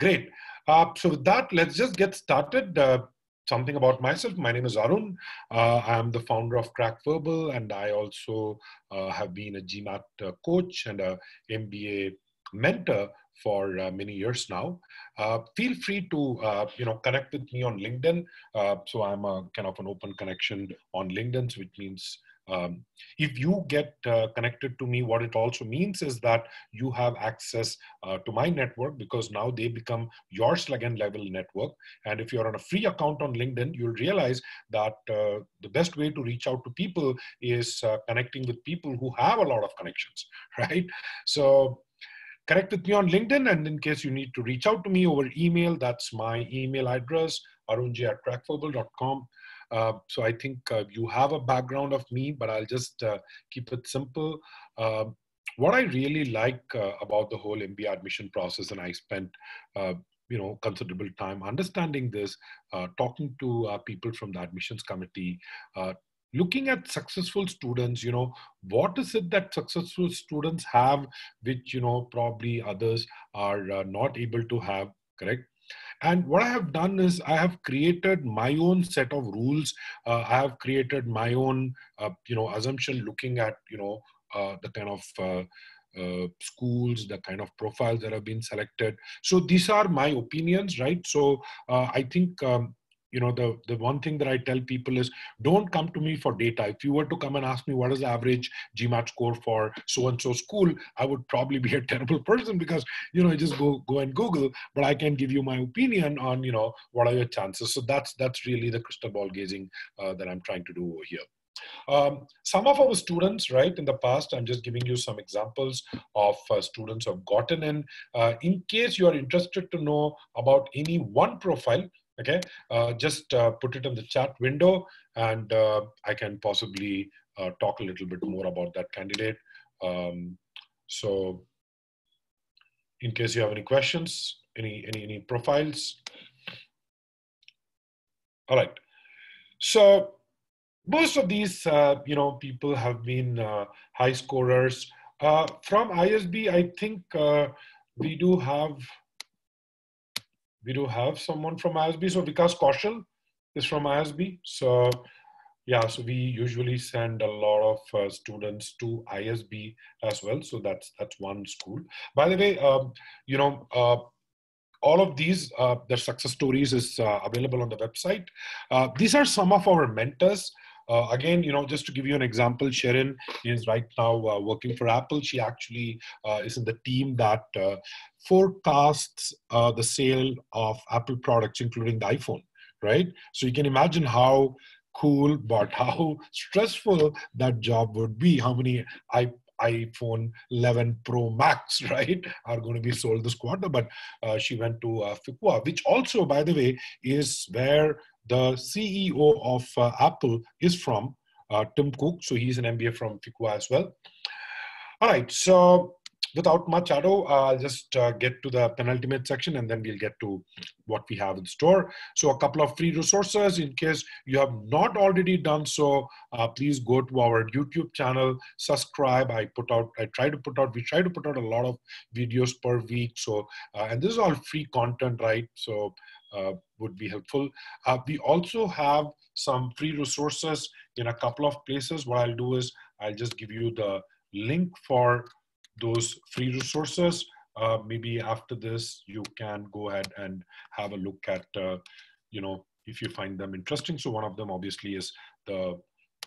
Great. Uh, so with that, let's just get started. Uh, something about myself. My name is Arun. Uh, I'm the founder of CrackVerbal, and I also uh, have been a GMAT uh, coach and a MBA mentor for uh, many years now. Uh, feel free to uh, you know connect with me on LinkedIn. so I'm a kind of an open connection on LinkedIn, which means um, if you get uh, connected to me, what it also means is that you have access uh, to my network because now they become your slug and level network. And if you're on a free account on LinkedIn, you'll realize that uh, the best way to reach out to people is uh, connecting with people who have a lot of connections, right? So connect with me on LinkedIn. And in case you need to reach out to me over email, that's my email address, arunji at crackverbal.com. Uh, so I think uh, you have a background of me, but I'll just uh, keep it simple. What I really like uh, about the whole MBA admission process, and I spent uh, you know considerable time understanding this, talking to people from the admissions committee, looking at successful students you know what is it that successful students have which you know probably others are uh, not able to have correct and what I have done is I have created my own set of rules. Uh, I have created my own, uh, you know, assumption looking at, you know, uh, the kind of uh, uh, schools, the kind of profiles that have been selected. So these are my opinions, right? So uh, I think um, you know the the one thing that i tell people is don't come to me for data. If you were to come and ask me what is the average gmat score for so and so school i would probably be a terrible person because you know just go go and google but i can give you my opinion on you know what are your chances. So that's that's really the crystal ball gazing uh, that i'm trying to do over here. Um, some of our students, right, in the past, I'm just giving you some examples of uh, students who have gotten in. Uh, in case you are interested to know about any one profile, okay? Uh, just uh, put it in the chat window and uh, i can possibly uh, talk a little bit more about that candidate. Um, so in case you have any questions any any any profiles? All right. So most of these uh, you know people have been uh, high scorers. From isb i think we do have we do have someone from ISB. So Vikas Kaushal is from ISB. So yeah, so we usually send a lot of uh, students to ISB as well. So that's that's one school. By the way, um, you know, uh, all of these, uh, their success stories is uh, available on the website. Uh, these are some of our mentors. Uh, again, you know, just to give you an example, Sharon is right now uh, working for Apple. She actually uh, is in the team that uh, forecasts uh, the sale of Apple products, including the iPhone, right? So you can imagine how cool, but how stressful that job would be. How many I, iPhone 11 Pro Max, right, are going to be sold this quarter. But uh, she went to uh, Fuqua, which also, by the way, is where the CEO of uh, Apple is from, uh, Tim Cook. So he's an MBA from Fuqua as well. All right, so without much ado, I'll just uh, get to the penultimate section and then we'll get to what we have in store. So a couple of free resources in case you have not already done so, uh, please go to our YouTube channel, subscribe. I put out, I try to put out, we try to put out a lot of videos per week. So, uh, and this is all free content, right? So would be helpful. Uh, we also have some free resources in a couple of places. What I'll do is I'll just give you the link for those free resources. Uh, maybe after this, you can go ahead and have a look at, uh, you know, if you find them interesting. So one of them obviously is the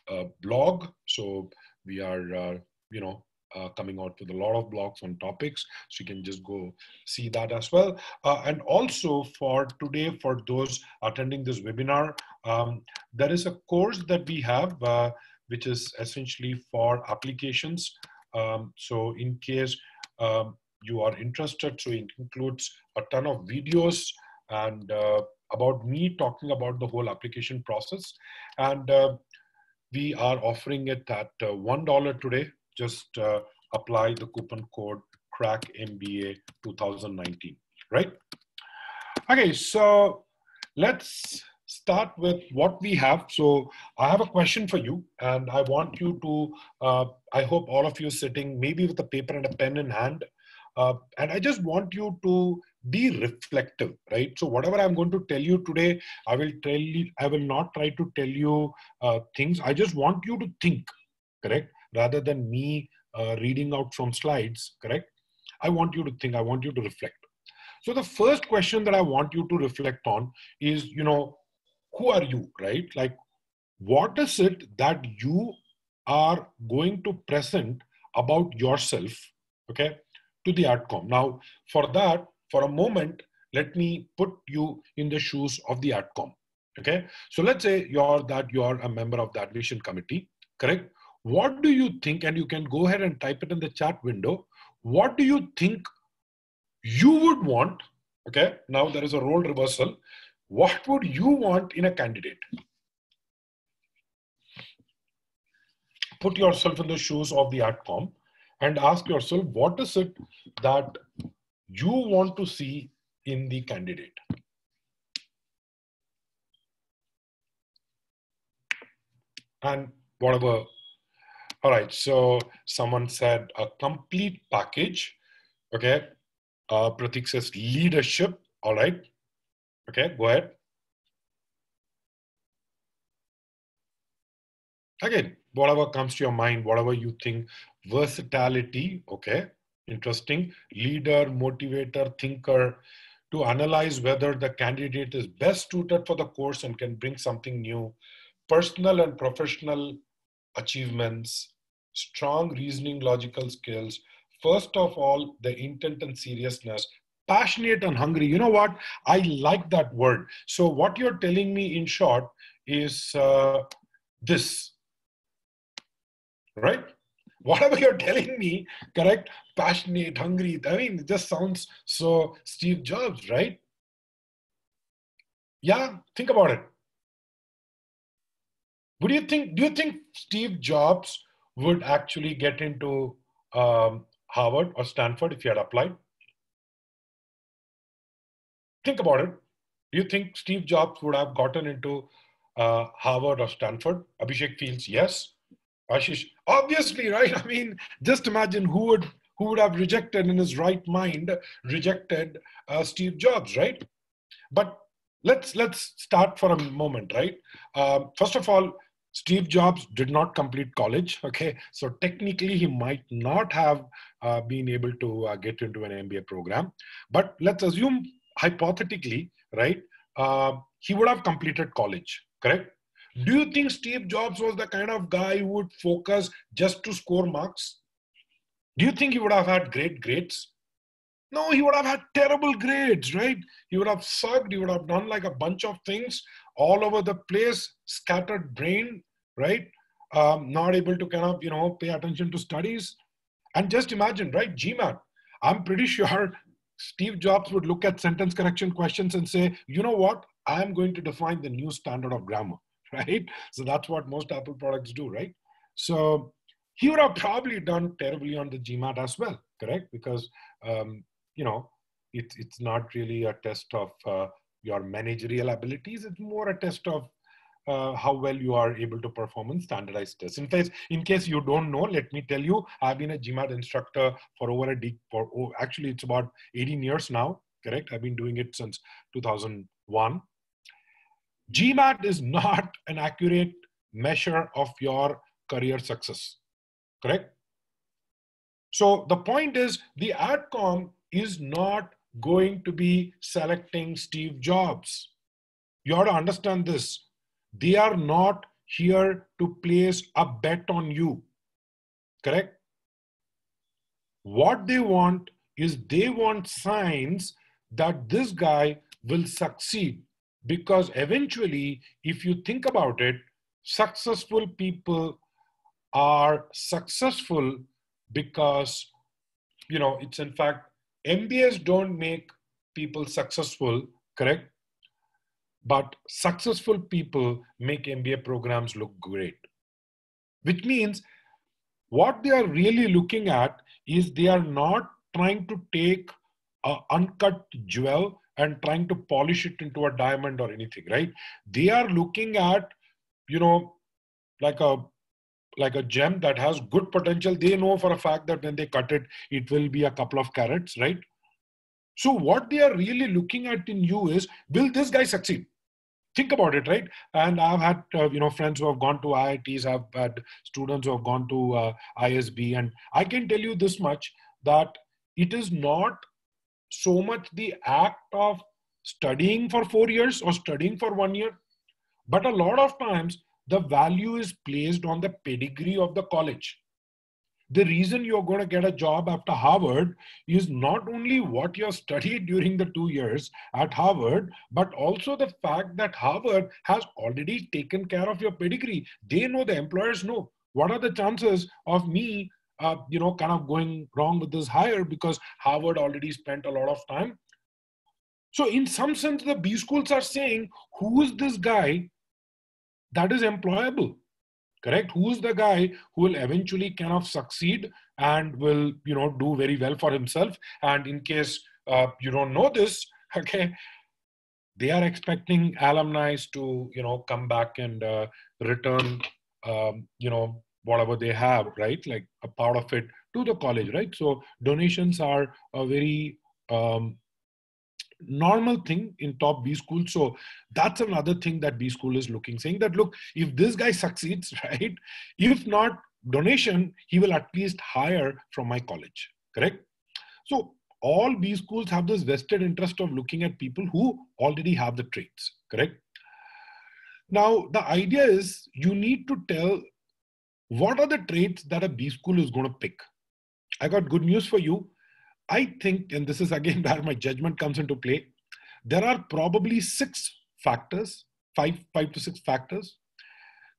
uh, blog. So we are, uh, you know, uh, coming out with a lot of blogs on topics. So you can just go see that as well. Uh, and also for today, for those attending this webinar, um, there is a course that we have, uh, which is essentially for applications. Um, so in case um, you are interested, so it includes a ton of videos and uh, about me talking about the whole application process. And uh, we are offering it at uh, $1 today just uh, apply the coupon code crack mba 2019 right okay so let's start with what we have so i have a question for you and i want you to uh, i hope all of you sitting maybe with a paper and a pen in hand uh, and i just want you to be reflective, right? So whatever I'm going to tell you today, I will tell you, I will not try to tell you uh, things. I just want you to think, correct? Rather than me uh, reading out from slides, correct? I want you to think, I want you to reflect. So the first question that I want you to reflect on is, you know, who are you, right? Like, what is it that you are going to present about yourself, okay, to the AdCom? Now, for that, for a moment, let me put you in the shoes of the AdCom. Okay, so let's say you're that you're a member of that vision committee, correct? What do you think? And you can go ahead and type it in the chat window. What do you think you would want? Okay, now there is a role reversal. What would you want in a candidate? Put yourself in the shoes of the AdCom and ask yourself, what is it that you want to see in the candidate. And whatever. All right, so someone said a complete package. Okay. Uh, Pratik says leadership. All right. Okay, go ahead. Again, whatever comes to your mind, whatever you think, versatility, okay, interesting, leader, motivator, thinker, to analyze whether the candidate is best suited for the course and can bring something new, personal and professional achievements, strong reasoning, logical skills. First of all, the intent and seriousness, passionate and hungry. You know what? I like that word. So, what you're telling me in short is uh, this, right? whatever you're telling me, correct? Passionate, hungry. I mean, it just sounds so Steve Jobs, right? Yeah, think about it. Would you think? Do you think Steve Jobs would actually get into um, Harvard or Stanford if he had applied? Think about it. Do you think Steve Jobs would have gotten into uh, Harvard or Stanford? Abhishek feels yes. Ashish, obviously, right? I mean, just imagine who would who would have rejected in his right mind rejected uh, Steve Jobs, right? But let's let's start for a moment, right? Uh, first of all, Steve Jobs did not complete college. Okay, so technically he might not have uh, been able to uh, get into an MBA program. But let's assume hypothetically, right? Uh, he would have completed college, correct? Do you think Steve Jobs was the kind of guy who would focus just to score marks? Do you think he would have had great grades? No, he would have had terrible grades, right? He would have sucked. He would have done like a bunch of things all over the place, scattered brain, right? Um, not able to kind of, you know, pay attention to studies. And just imagine, right? GMAT. I'm pretty sure Steve Jobs would look at sentence correction questions and say, you know what? I'm going to define the new standard of grammar. right? So that's what most Apple products do, right? So he would have probably done terribly on the GMAT as well, correct? Because, um, you know, it, it's not really a test of uh, your managerial abilities. It's more a test of uh, how well you are able to perform in standardized tests. In case, in case you don't know, let me tell you, I've been a GMAT instructor for over a decade, for oh, actually it's about 18 years now, correct? I've been doing it since 2001. GMAT is not an accurate measure of your career success, correct? So the point is the outcome is not going to be selecting Steve Jobs. You have to understand this. They are not here to place a bet on you, correct? What they want is they want signs that this guy will succeed because eventually if you think about it successful people are successful because you know it's in fact mbas don't make people successful correct? But successful people make mba programs look great. Which means what they are really looking at is they are not trying to take an uncut jewel and trying to polish it into a diamond or anything right? They are looking at you know like a like a gem that has good potential they know for a fact that when they cut it it will be a couple of carats right So what they are really looking at in you is, will this guy succeed? Think about it, right? And I've had uh, you know friends who have gone to IITs, I've had students who have gone to uh, ISB, and I can tell you this much that it is not so much the act of studying for four years or studying for one year, but a lot of times the value is placed on the pedigree of the college the reason you're going to get a job after Harvard is not only what you studied during the two years at Harvard, but also the fact that Harvard has already taken care of your pedigree. They know, the employers know. What are the chances of me, uh, you know, kind of going wrong with this hire because Harvard already spent a lot of time? So, in some sense, the B schools are saying, who is this guy that is employable? correct? Who's the guy who will eventually kind of succeed and will you know do very well for himself? And in case uh, you don't know this okay they are expecting alumni to you know come back and uh, return um, you know whatever they have right? Like a part of it to the college right? So donations are a very um, normal thing in top B school. So that's another thing that B school is looking, saying that look, if this guy succeeds, right? If not donation, he will at least hire from my college. Correct? So all B schools have this vested interest of looking at people who already have the traits. Correct? Now the idea is you need to tell what are the traits that a B school is going to pick. I got good news for you I think, and this is again where my judgment comes into play, there are probably six factors, five, five to six factors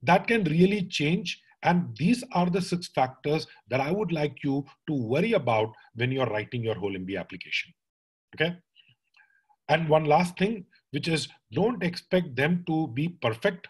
that can really change. And these are the six factors that I would like you to worry about when you're writing your whole MBA application. Okay. And one last thing, which is don't expect them to be perfect.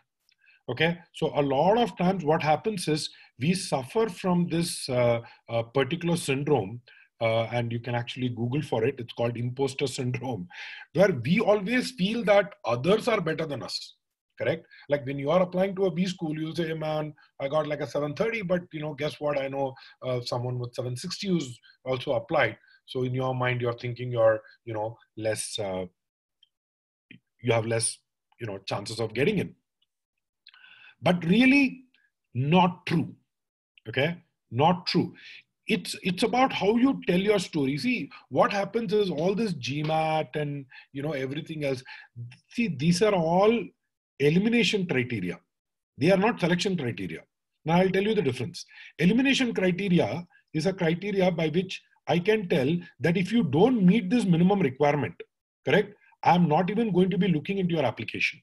Okay. So a lot of times what happens is we suffer from this uh, uh, particular syndrome uh, and you can actually Google for it. It's called imposter syndrome, where we always feel that others are better than us. Correct? Like when you are applying to a B school, you'll say, "Man, I got like a 730, but you know, guess what? I know uh, someone with 760 who's also applied." So in your mind, you're thinking you're, you know, less. Uh, you have less, you know, chances of getting in. But really, not true. Okay, not true it's it's about how you tell your story. See what happens is all this gmat and you know everything else. See these are all elimination criteria. They are not selection criteria. Now i'll tell you the difference. Elimination criteria is a criteria by which i can tell that if you don't meet this minimum requirement correct i'm not even going to be looking into your application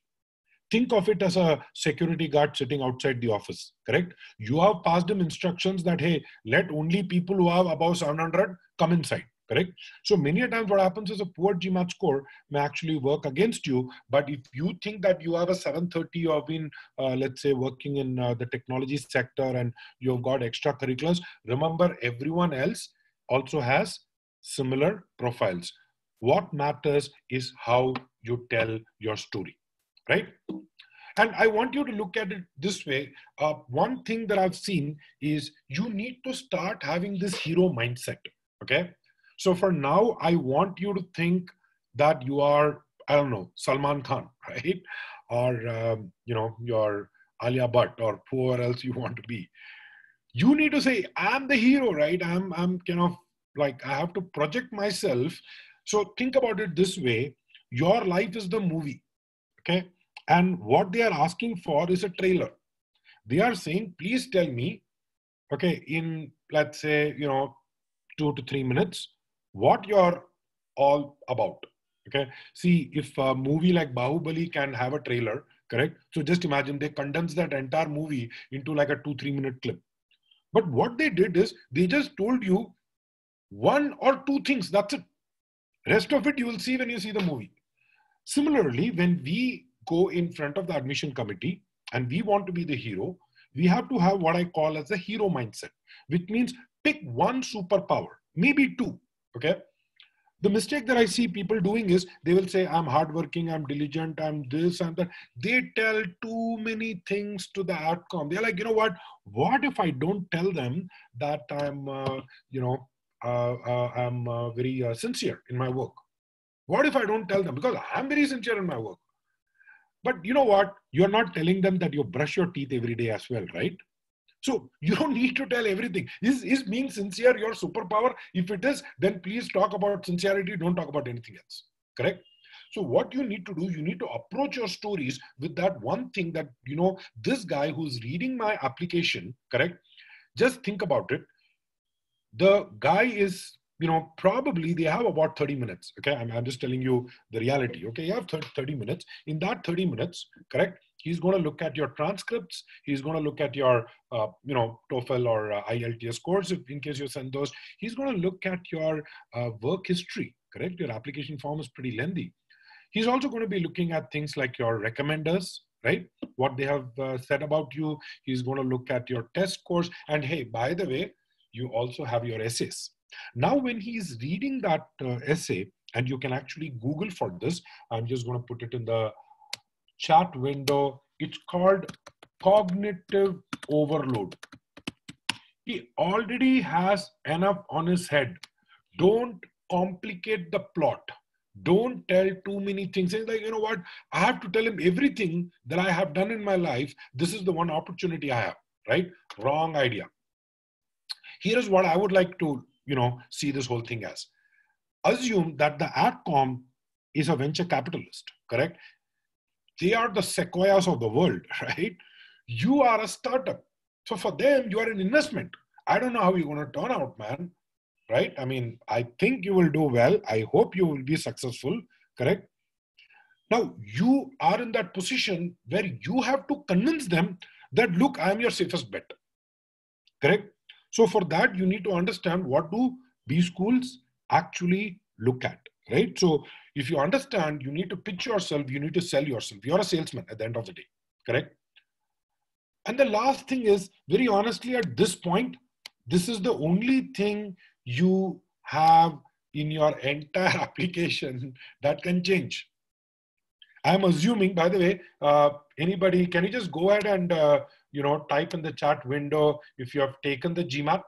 think of it as a security guard sitting outside the office correct? You have passed him instructions that hey let only people who have above 700 come inside correct? So many a times what happens is a poor gmat score may actually work against you but if you think that you have a 730 or been uh, let's say working in uh, the technology sector and you've got extra extracurriculars remember everyone else also has similar profiles. What matters is how you tell your story right? And I want you to look at it this way. Uh, one thing that I've seen is you need to start having this hero mindset. Okay. So for now, I want you to think that you are, I don't know, Salman Khan, right? Or, um, you know, your Alia Bhatt or whoever else you want to be. You need to say, I'm the hero, right? I'm, I'm kind of like, I have to project myself. So think about it this way your life is the movie. Okay and what they are asking for is a trailer. They are saying, please tell me, okay, in let's say, you know, two to three minutes, what you're all about. Okay. See, if a movie like Bahubali can have a trailer, correct? So just imagine they condense that entire movie into like a two, three minute clip. But what they did is they just told you one or two things. That's it. Rest of it you will see when you see the movie. Similarly, when we go in front of the admission committee and we want to be the hero, we have to have what I call as a hero mindset, which means pick one superpower, maybe two. Okay. The mistake that I see people doing is they will say, I'm hardworking, I'm diligent, I'm this and that. They tell too many things to the AdCom. They're like, you know what? What if I don't tell them that I'm, uh, you know, uh, uh, I'm uh, very uh, sincere in my work? What if I don't tell them? Because I'm very sincere in my work. But you know what? You're not telling them that you brush your teeth every day as well, right? So you don't need to tell everything. Is, is being sincere your superpower? If it is, then please talk about sincerity. Don't talk about anything else. Correct? So what you need to do, you need to approach your stories with that one thing that, you know, this guy who's reading my application, correct? Just think about it. The guy is, you know, probably they have about 30 minutes. Okay. I'm, I'm just telling you the reality. Okay. You have 30 minutes. In that 30 minutes, correct? He's going to look at your transcripts. He's going to look at your, uh, you know, TOEFL or uh, IELTS scores, if, in case you send those. He's going to look at your uh, work history, correct? Your application form is pretty lengthy. He's also going to be looking at things like your recommenders, right? What they have uh, said about you. He's going to look at your test scores. And hey, by the way, you also have your essays. Now, when he's reading that uh, essay, and you can actually Google for this, I'm just going to put it in the chat window. It's called cognitive overload. He already has enough on his head. Don't complicate the plot don't tell too many things. Like, you know what? I have to tell him everything that I have done in my life. This is the one opportunity I have, right? Wrong idea. Here is what I would like to, you know, see this whole thing as. Assume that the AdCom is a venture capitalist, correct? They are the sequoias of the world, right? You are a startup. So for them, you are an investment. I don't know how you're going to turn out, man right? I mean, I think you will do well. I hope you will be successful, correct? Now, you are in that position where you have to convince them that, look, I am your safest bet, correct? So for that, you need to understand what do B schools actually look at, right? So if you understand, you need to pitch yourself, you need to sell yourself. You're a salesman at the end of the day, correct? And the last thing is, very honestly, at this point, this is the only thing you have in your entire application that can change. I'm assuming, by the way, uh, anybody, can you just go ahead and, uh, you know, type in the chat window if you have taken the GMAT?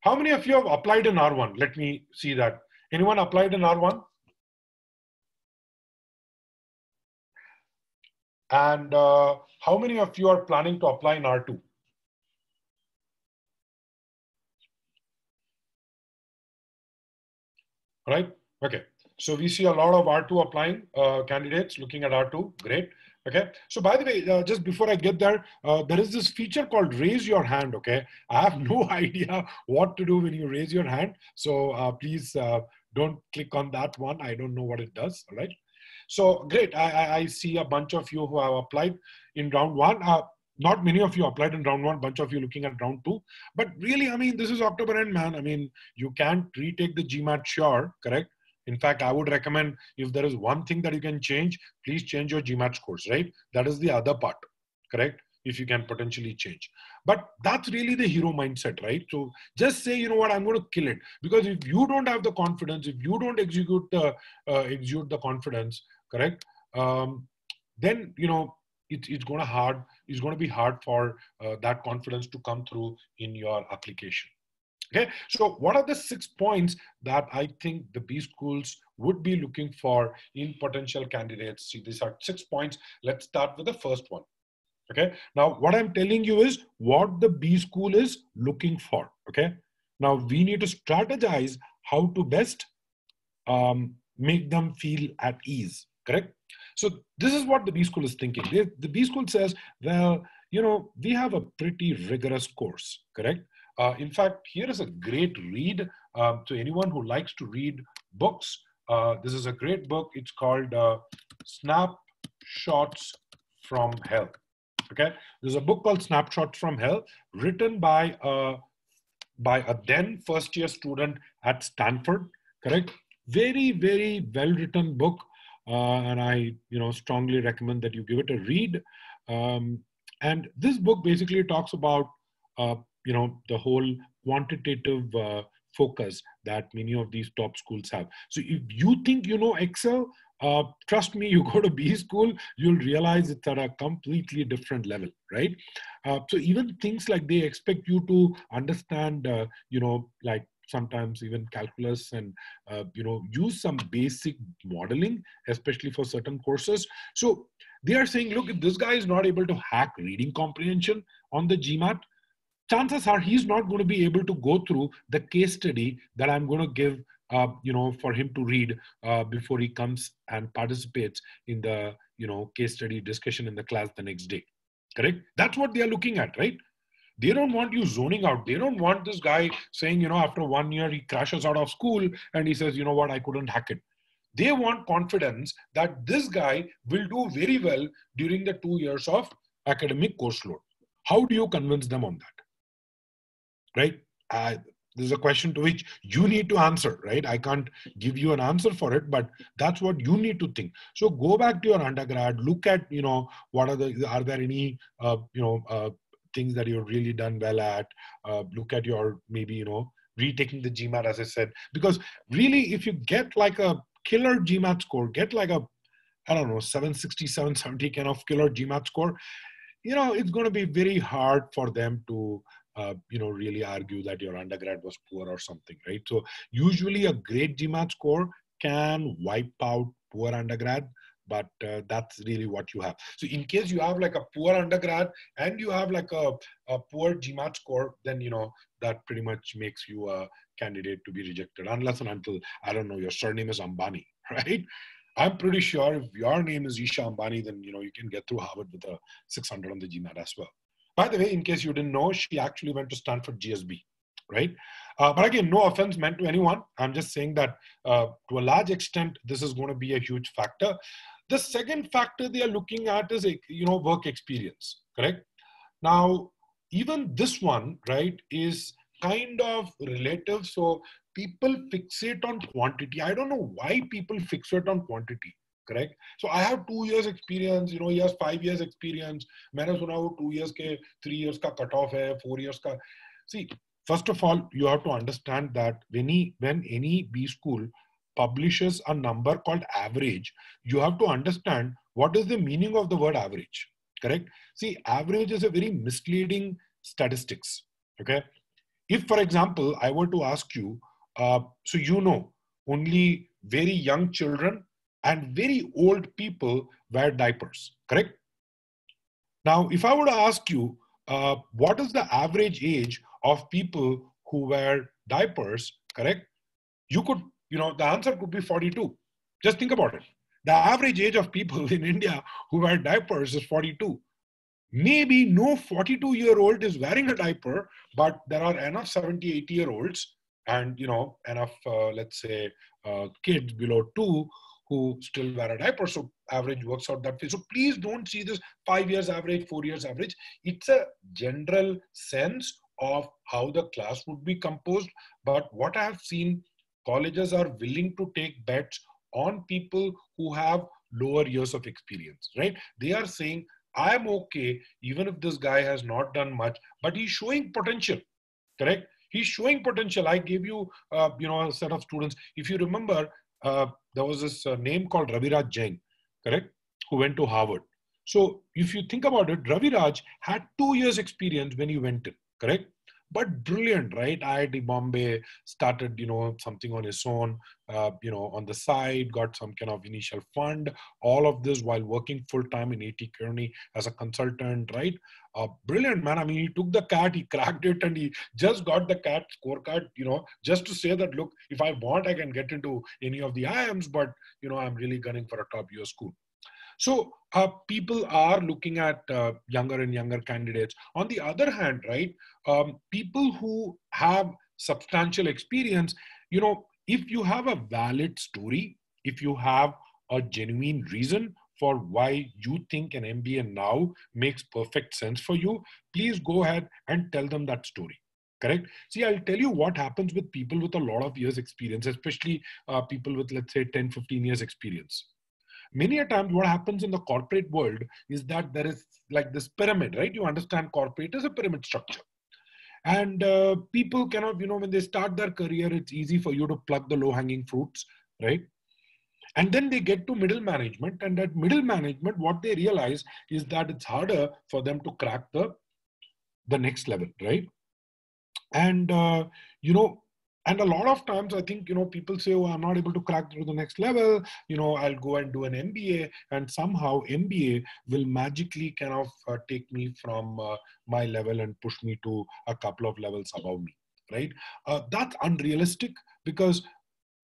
How many of you have applied in R1? Let me see that. Anyone applied in R1? And uh, how many of you are planning to apply in R2? right? Okay, so we see a lot of R2 applying uh, candidates looking at R2, great. Okay, so by the way, uh, just before I get there, uh, there is this feature called raise your hand, okay? I have no idea what to do when you raise your hand. So uh, please uh, don't click on that one. I don't know what it does, all right? So great, I, I, see a bunch of you who have applied in round one. Uh, not many of you applied in round one, bunch of you looking at round two. But really, I mean, this is October end, man. I mean, you can't retake the GMAT, sure, correct? In fact, I would recommend if there is one thing that you can change, please change your GMAT scores, right? That is the other part, correct? If you can potentially change. But that's really the hero mindset, right? So just say, you know what, I'm going to kill it. Because if you don't have the confidence, if you don't execute the, uh, exude the confidence, correct? Um, then, you know, it, it's going to hard it's going to be hard for uh, that confidence to come through in your application okay? So what are the six points that i think the b schools would be looking for in potential candidates see these are six points. Let's start with the first one. Okay? Now what i'm telling you is what the b school is looking for. Okay? Now we need to strategize how to best um, make them feel at ease. Correct? So this is what the B school is thinking. The B school says, well, you know, we have a pretty rigorous course, correct? Uh, in fact, here is a great read um, to anyone who likes to read books. Uh, this is a great book. It's called uh, Snapshots from Hell. Okay, there's a book called Snapshots from Hell, written by a by a then first year student at Stanford. Correct, very very well written book uh, and I, you know, strongly recommend that you give it a read. Um, and this book basically talks about, uh, you know, the whole quantitative uh, focus that many of these top schools have. So if you think you know Excel, uh, trust me, you go to B school, you'll realize it's at a completely different level, right? Uh, so even things like they expect you to understand, uh, you know, like sometimes even calculus and uh, you know use some basic modeling especially for certain courses so they are saying look if this guy is not able to hack reading comprehension on the gmat chances are he's not going to be able to go through the case study that i'm going to give uh, you know for him to read uh, before he comes and participates in the you know case study discussion in the class the next day correct that's what they are looking at right they don't want you zoning out. They don't want this guy saying, you know, after one year he crashes out of school and he says, you know what, I couldn't hack it. They want confidence that this guy will do very well during the two years of academic course load. How do you convince them on that? Right? Uh, this is a question to which you need to answer right? I can't give you an answer for it but that's what you need to think. So go back to your undergrad look at you know what are the are there any uh, you know uh, things that you've really done well at? Uh, look at your maybe you know retaking the gmat as i said. Because really if you get like a killer gmat score get like a i don't know 760 770 kind of killer gmat score you know it's going to be very hard for them to uh, you know really argue that your undergrad was poor or something right so usually a great gmat score can wipe out poor undergrad but uh, that's really what you have. So in case you have like a poor undergrad and you have like a, a poor GMAT score, then you know that pretty much makes you a candidate to be rejected, unless and until I don't know your surname is Ambani, right? I'm pretty sure if your name is Isha Ambani, then you know you can get through Harvard with a 600 on the GMAT as well. By the way, in case you didn't know, she actually went to Stanford GSB, right? Uh, but again, no offense meant to anyone. I'm just saying that uh, to a large extent, this is going to be a huge factor. The second factor they are looking at is, you know, work experience, correct? Now, even this one, right, is kind of relative. So people fixate on quantity. I don't know why people fixate on quantity Correct. So I have two years experience. You know, he has five years experience. मैंने सुना वो two years के three years का cut off है, four years का. See, first of all, you have to understand that when he, when any B school publishes a number called average, you have to understand what is the meaning of the word average. Correct? See, average is a very misleading statistics. Okay. If, for example, I were to ask you, uh, so you know, only very young children and very old people wear diapers. Correct? Now, if I were to ask you, uh, what is the average age of people who wear diapers? Correct? You could you know, the answer could be 42. Just think about it. The average age of people in India who wear diapers is 42. Maybe no 42 year old is wearing a diaper, but there are enough 70, 80 year olds and, you know, enough, uh, let's say, uh, kids below two who still wear a diaper. So average works out that way. So please don't see this five years average, four years average. It's a general sense of how the class would be composed. But what I have seen colleges are willing to take bets on people who have lower years of experience, right? They are saying, I'm okay, even if this guy has not done much, but he's showing potential, correct? He's showing potential. I gave you, uh, you know, a set of students. If you remember, uh, there was this uh, name called Raviraj Jain, correct? Who went to Harvard. So if you think about it, Raviraj had two years experience when he went in, correct? But brilliant, right? IIT Bombay started, you know, something on his own, uh, you know, on the side, got some kind of initial fund, all of this while working full time in AT Kearney as a consultant, right? Uh, brilliant, man. I mean, he took the CAT, he cracked it, and he just got the CAT scorecard, you know, just to say that, look, if I want, I can get into any of the IIMs, but, you know, I'm really gunning for a top US school. So uh, people are looking at uh, younger and younger candidates. On the other hand, right, um, people who have substantial experience, you know, if you have a valid story, if you have a genuine reason for why you think an MBA now makes perfect sense for you, please go ahead and tell them that story correct see i'll tell you what happens with people with a lot of years experience especially uh, people with let's say 10 15 years experience many a times what happens in the corporate world is that there is like this pyramid right? You understand corporate is a pyramid structure. And uh, people cannot you know when they start their career it's easy for you to pluck the low hanging fruits right? And then they get to middle management and at middle management what they realize is that it's harder for them to crack the the next level right? And uh, you know and a lot of times i think you know people say oh i'm not able to crack to the next level. You know i'll go and do an mba and somehow mba will magically kind of uh, take me from uh, my level and push me to a couple of levels above me right? Uh, that's unrealistic because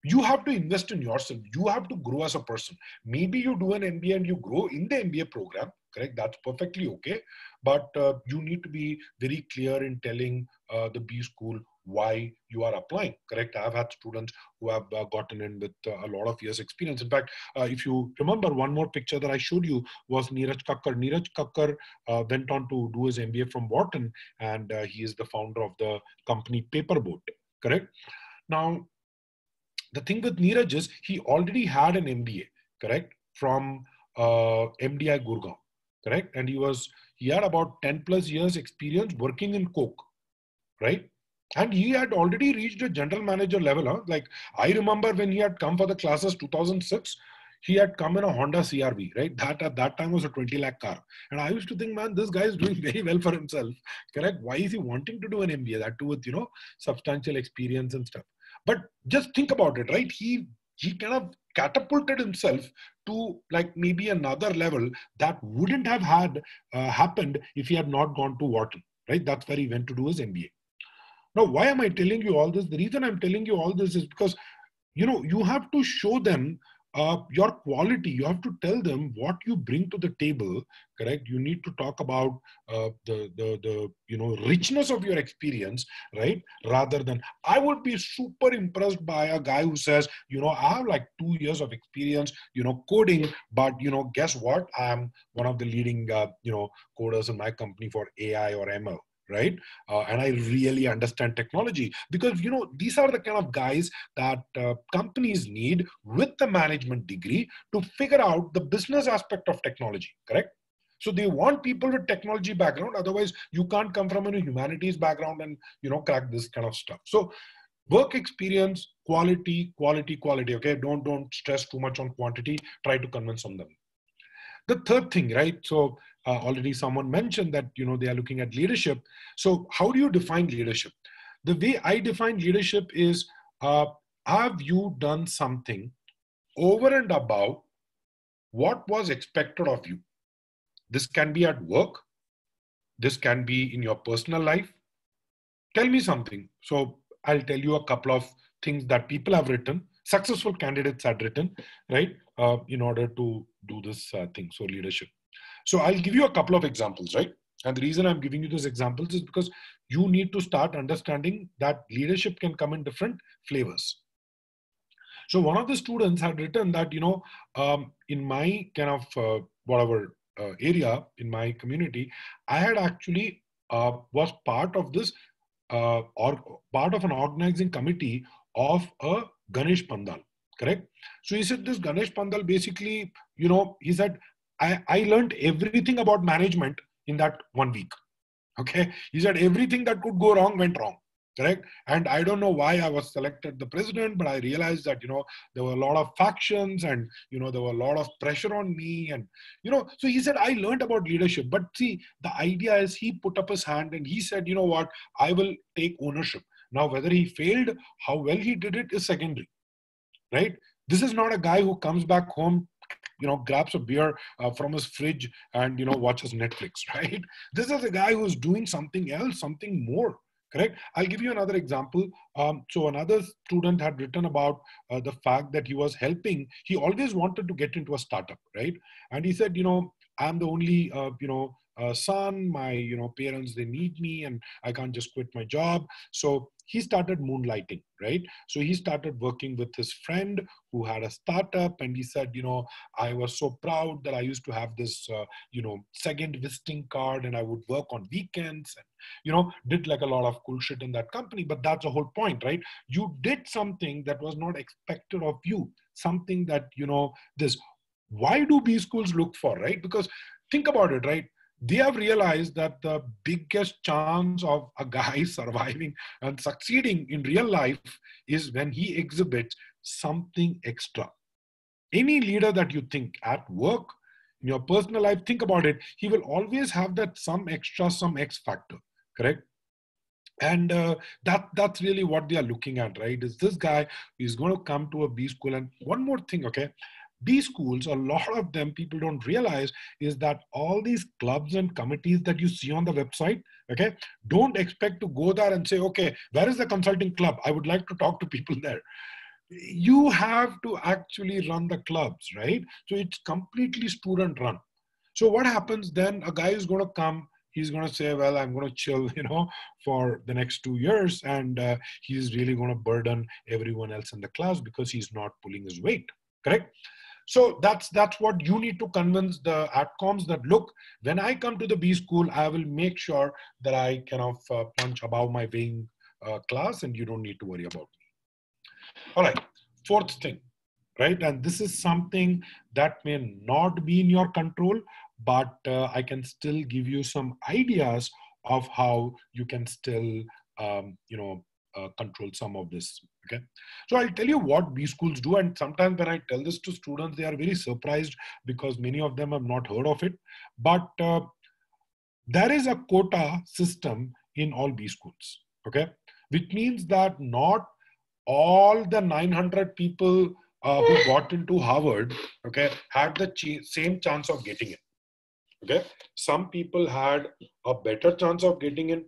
you have to invest in yourself. You have to grow as a person. Maybe you do an mba and you grow in the mba program correct? That's perfectly okay. But uh, you need to be very clear in telling uh, the b school why you are applying correct? I've had students who have uh, gotten in with uh, a lot of years experience. In fact uh, if you remember one more picture that i showed you was neeraj kakkar. Neeraj kakkar uh, went on to do his mba from wharton and uh, he is the founder of the company paperboat correct? Now the thing with neeraj is he already had an mba correct from uh, mdi gurgaon correct? And he was he had about 10 plus years experience working in coke right and he had already reached a general manager level. Huh? Like I remember when he had come for the classes 2006, he had come in a Honda CRV, right? That at that time was a 20 lakh car. And I used to think, man, this guy is doing very well for himself. Correct? Why is he wanting to do an MBA? That too with, you know, substantial experience and stuff. But just think about it, right? He he kind of catapulted himself to like maybe another level that wouldn't have had uh, happened if he had not gone to Wharton, right? That's where he went to do his MBA. Now, why am I telling you all this? The reason I'm telling you all this is because, you know, you have to show them uh, your quality. You have to tell them what you bring to the table. Correct. You need to talk about uh, the the the you know richness of your experience, right? Rather than I would be super impressed by a guy who says, you know, I have like two years of experience, you know, coding, but you know, guess what? I'm one of the leading uh, you know coders in my company for AI or ML right? Uh, and i really understand technology because you know these are the kind of guys that uh, companies need with the management degree to figure out the business aspect of technology correct? So they want people with technology background otherwise you can't come from a humanities background and you know crack this kind of stuff. So work experience quality quality quality okay? Don't don't stress too much on quantity. Try to convince on them. The third thing right? So uh, already someone mentioned that you know they are looking at leadership. So how do you define leadership? The way i define leadership is uh, have you done something over and above what was expected of you? This can be at work. This can be in your personal life. Tell me something. So i'll tell you a couple of things that people have written successful candidates had written right uh, in order to do this uh, thing. So leadership so I'll give you a couple of examples, right? And the reason I'm giving you those examples is because you need to start understanding that leadership can come in different flavors. So one of the students had written that, you know, um, in my kind of uh, whatever uh, area in my community, I had actually uh, was part of this uh, or part of an organizing committee of a Ganesh Pandal, correct? So he said this Ganesh Pandal basically, you know, he said I, I learned everything about management in that one week. Okay. He said everything that could go wrong went wrong. Correct. And I don't know why I was selected the president, but I realized that, you know, there were a lot of factions and, you know, there were a lot of pressure on me. And, you know, so he said, I learned about leadership. But see, the idea is he put up his hand and he said, you know what, I will take ownership. Now, whether he failed, how well he did it is secondary. Right. This is not a guy who comes back home you know grabs a beer uh, from his fridge and you know watches netflix right? This is a guy who's doing something else something more correct? I'll give you another example. Um, so another student had written about uh, the fact that he was helping he always wanted to get into a startup right? And he said you know i'm the only uh, you know uh, son my you know parents they need me and i can't just quit my job so he started moonlighting, right? So he started working with his friend who had a startup, and he said, you know, I was so proud that I used to have this, uh, you know, second visiting card, and I would work on weekends, and you know, did like a lot of cool shit in that company. But that's the whole point, right? You did something that was not expected of you, something that you know this. Why do B schools look for, right? Because think about it, right? They have realized that the biggest chance of a guy surviving and succeeding in real life is when he exhibits something extra. Any leader that you think at work, in your personal life, think about it, he will always have that some extra, some X factor, correct? and uh, that that's really what they are looking at right is this guy is going to come to a b school and one more thing okay b schools a lot of them people don't realize is that all these clubs and committees that you see on the website okay don't expect to go there and say okay where is the consulting club? I would like to talk to people there. You have to actually run the clubs right? So it's completely student run. So what happens then? A guy is going to come he's going to say, well, I'm going to chill, you know, for the next two years. And uh, he's really going to burden everyone else in the class because he's not pulling his weight, correct? So that's that's what you need to convince the AdComs that look, when I come to the B school, I will make sure that I kind of uh, punch above my wing uh, class, and you don't need to worry about me. All right, fourth thing, right? And this is something that may not be in your control, but uh, I can still give you some ideas of how you can still, um, you know, uh, control some of this. Okay, so I'll tell you what B schools do, and sometimes when I tell this to students, they are very surprised because many of them have not heard of it. But uh, there is a quota system in all B schools. Okay, which means that not all the 900 people uh, who got into Harvard, okay, had the ch- same chance of getting it. Okay, some people had a better chance of getting in.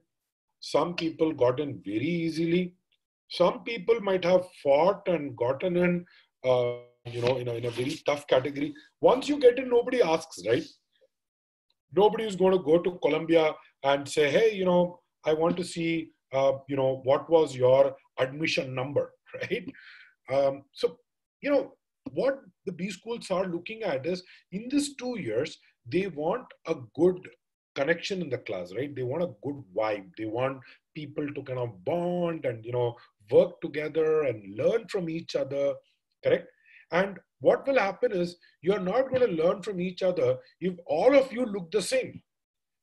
Some people got in very easily. Some people might have fought and gotten in, uh, you know, in a, in a very tough category. Once you get in, nobody asks, right? Nobody is going to go to Columbia and say, hey, you know, I want to see, uh, you know, what was your admission number, right? Um, so, you know, what the B schools are looking at is in these two years, they want a good connection in the class right? They want a good vibe. They want people to kind of bond and you know work together and learn from each other correct? And what will happen is you're not going to learn from each other if all of you look the same.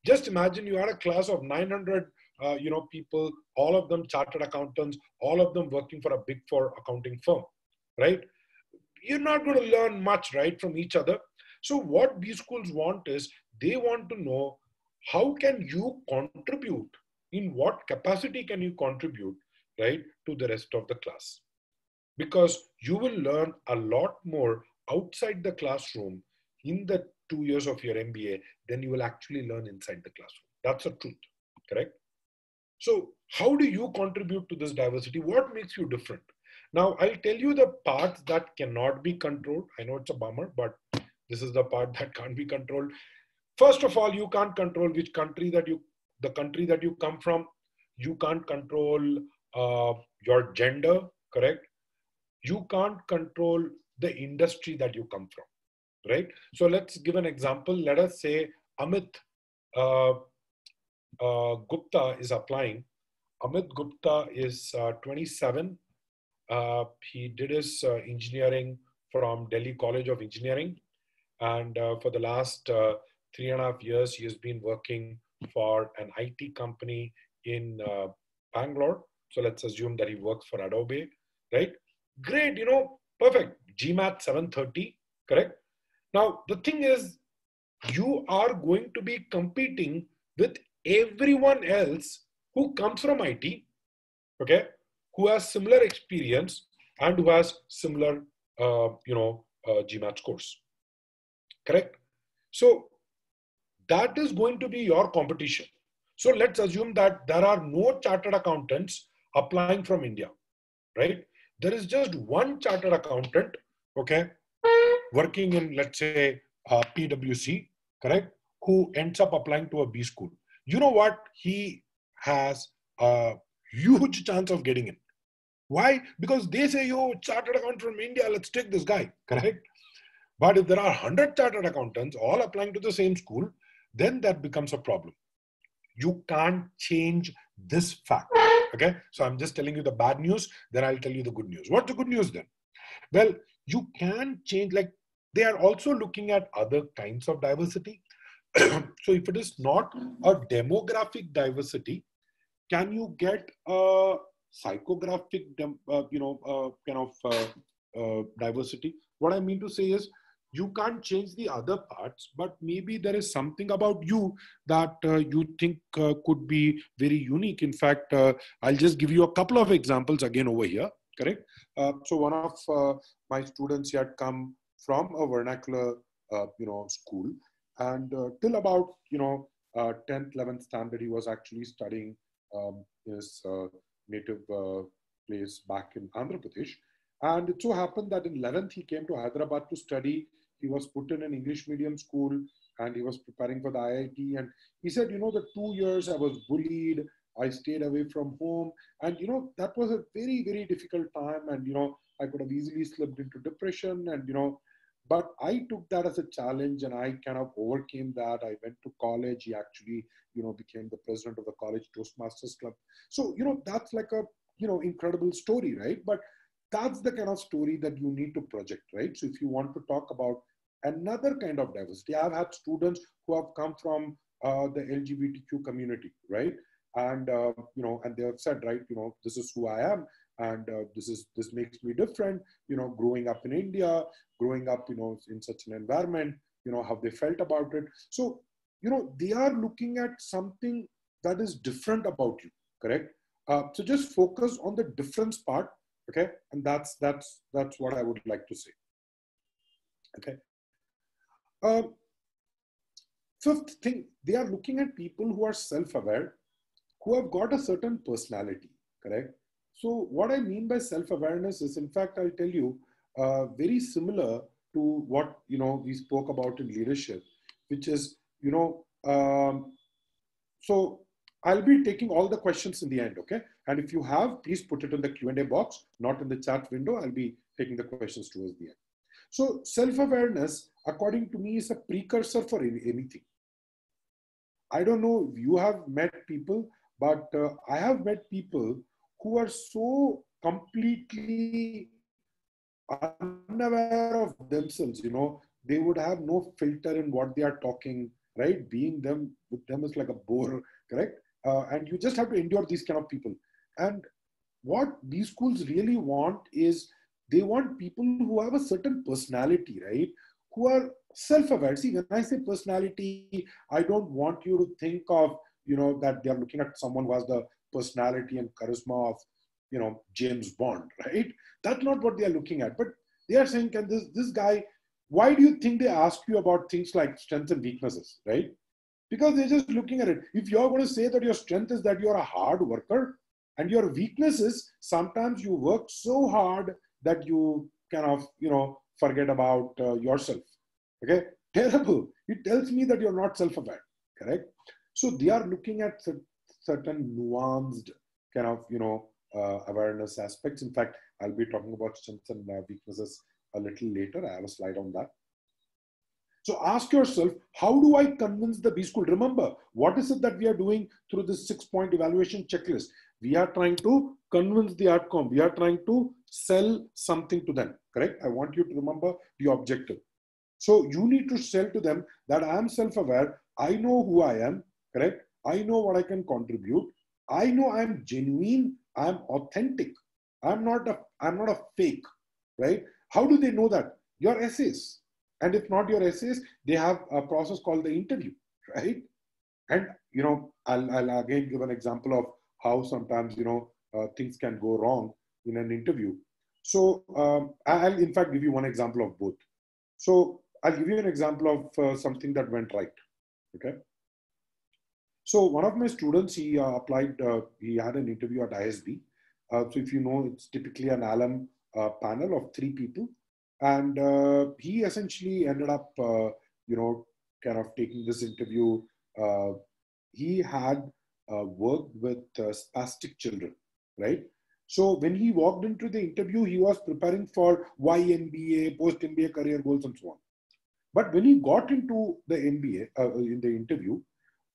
Just imagine you had a class of 900 uh, you know people all of them chartered accountants all of them working for a big four accounting firm right? You're not going to learn much right from each other. So what B schools want is they want to know how can you contribute, in what capacity can you contribute, right, to the rest of the class. Because you will learn a lot more outside the classroom in the two years of your MBA than you will actually learn inside the classroom. That's the truth, correct? So how do you contribute to this diversity? What makes you different? Now, I'll tell you the parts that cannot be controlled. I know it's a bummer, but this is the part that can't be controlled. First of all, you can't control which country that you, the country that you come from. You can't control uh, your gender, correct? You can't control the industry that you come from, right? So let's give an example. Let us say Amit uh, uh, Gupta is applying. Amit Gupta is uh, 27. Uh, he did his uh, engineering from Delhi College of Engineering. And for the last three and a half years, he has been working for an IT company in uh, Bangalore. So let's assume that he works for Adobe, right? Great, you know, perfect. GMAT 730, correct? Now, the thing is, you are going to be competing with everyone else who comes from IT, okay, who has similar experience and who has similar, uh, you know, uh, GMAT scores correct? So that is going to be your competition. So let's assume that there are no chartered accountants applying from India, right? There is just one chartered accountant, okay, working in, let's say, uh, PwC, correct, who ends up applying to a B school. You know what? He has a huge chance of getting in. Why? Because they say, yo, chartered accountant from India, let's take this guy, correct? But if there are 100 chartered accountants all applying to the same school, then that becomes a problem. You can't change this fact. Okay, so I'm just telling you the bad news, then I'll tell you the good news. What's the good news then? Well, you can change, like, they are also looking at other kinds of diversity. so if it is not a demographic diversity, can you get a psychographic, uh, you know, uh, kind of uh, uh, diversity? What I mean to say is, you can't change the other parts but maybe there is something about you that uh, you think uh, could be very unique. In fact uh, i'll just give you a couple of examples again over here correct? Uh, so one of uh, my students had come from a vernacular uh, you know school and till about you know 10th 11th standard he was actually studying um, his native place back in andhra pradesh. And it so happened that in 11th, he came to Hyderabad to study he was put in an English medium school and he was preparing for the IIT. And he said, you know, the two years I was bullied, I stayed away from home. And, you know, that was a very, very difficult time. And, you know, I could have easily slipped into depression and, you know, but I took that as a challenge and I kind of overcame that. I went to college. He actually, you know, became the president of the college Toastmasters Club. So, you know, that's like a, you know, incredible story, right? But that's the kind of story that you need to project, right? So if you want to talk about another kind of diversity. I've had students who have come from uh, the LGBTQ community, right? And uh, you know, and they have said, right, you know, this is who I am, and uh, this is this makes me different. You know, growing up in India, growing up, you know, in such an environment, you know, how they felt about it. So, you know, they are looking at something that is different about you, correct? Uh, so just focus on the difference part, okay? And that's that's that's what I would like to say. Okay. Uh, fifth thing, they are looking at people who are self-aware, who have got a certain personality, correct? So what I mean by self-awareness is, in fact, I'll tell you, uh, very similar to what, you know, we spoke about in leadership, which is, you know, um, so I'll be taking all the questions in the end, okay? And if you have, please put it in the Q&A box, not in the chat window. I'll be taking the questions towards the end. So self-awareness, according to me, is a precursor for anything. I don't know if you have met people, but uh, I have met people who are so completely unaware of themselves, you know, they would have no filter in what they are talking, right? Being them with them is like a bore, correct? Uh, and you just have to endure these kind of people. And what these schools really want is they want people who have a certain personality, right? Who are self-aware. See, when I say personality, I don't want you to think of, you know, that they're looking at someone who has the personality and charisma of, you know, James Bond, right? That's not what they are looking at. But they are saying, can this this guy, why do you think they ask you about things like strengths and weaknesses, right? Because they're just looking at it. If you're going to say that your strength is that you're a hard worker, and your weakness is sometimes you work so hard that you kind of, you know, forget about uh, yourself. Okay, terrible. It tells me that you're not self-aware, correct? So they are looking at certain nuanced kind of, you know, uh, awareness aspects. In fact, I'll be talking about strengths and uh, weaknesses a little later. I have a slide on that. So ask yourself, how do I convince the B school? Remember, what is it that we are doing through this six point evaluation checklist? We are trying to convince the AdCom. We are trying to sell something to them, correct? I want you to remember the objective. So you need to sell to them that I am self-aware. I know who I am, correct? I know what I can contribute. I know I'm genuine. I'm authentic. I'm not a, I'm not a fake, right? How do they know that? Your essays. And if not your essays, they have a process called the interview, right? And, you know, I'll, I'll again give an example of how sometimes, you know, uh, things can go wrong in an interview. So um, I'll in fact give you one example of both. So I'll give you an example of uh, something that went right. Okay. So one of my students, he uh, applied, uh, he had an interview at ISB. Uh, so if you know, it's typically an alum uh, panel of three people. And he essentially ended up, you know, kind of taking this interview. he had worked with spastic children, right? So when he walked into the interview, he was preparing for YMBA, post MBA career goals, and so on. But when he got into the MBA uh, in the interview,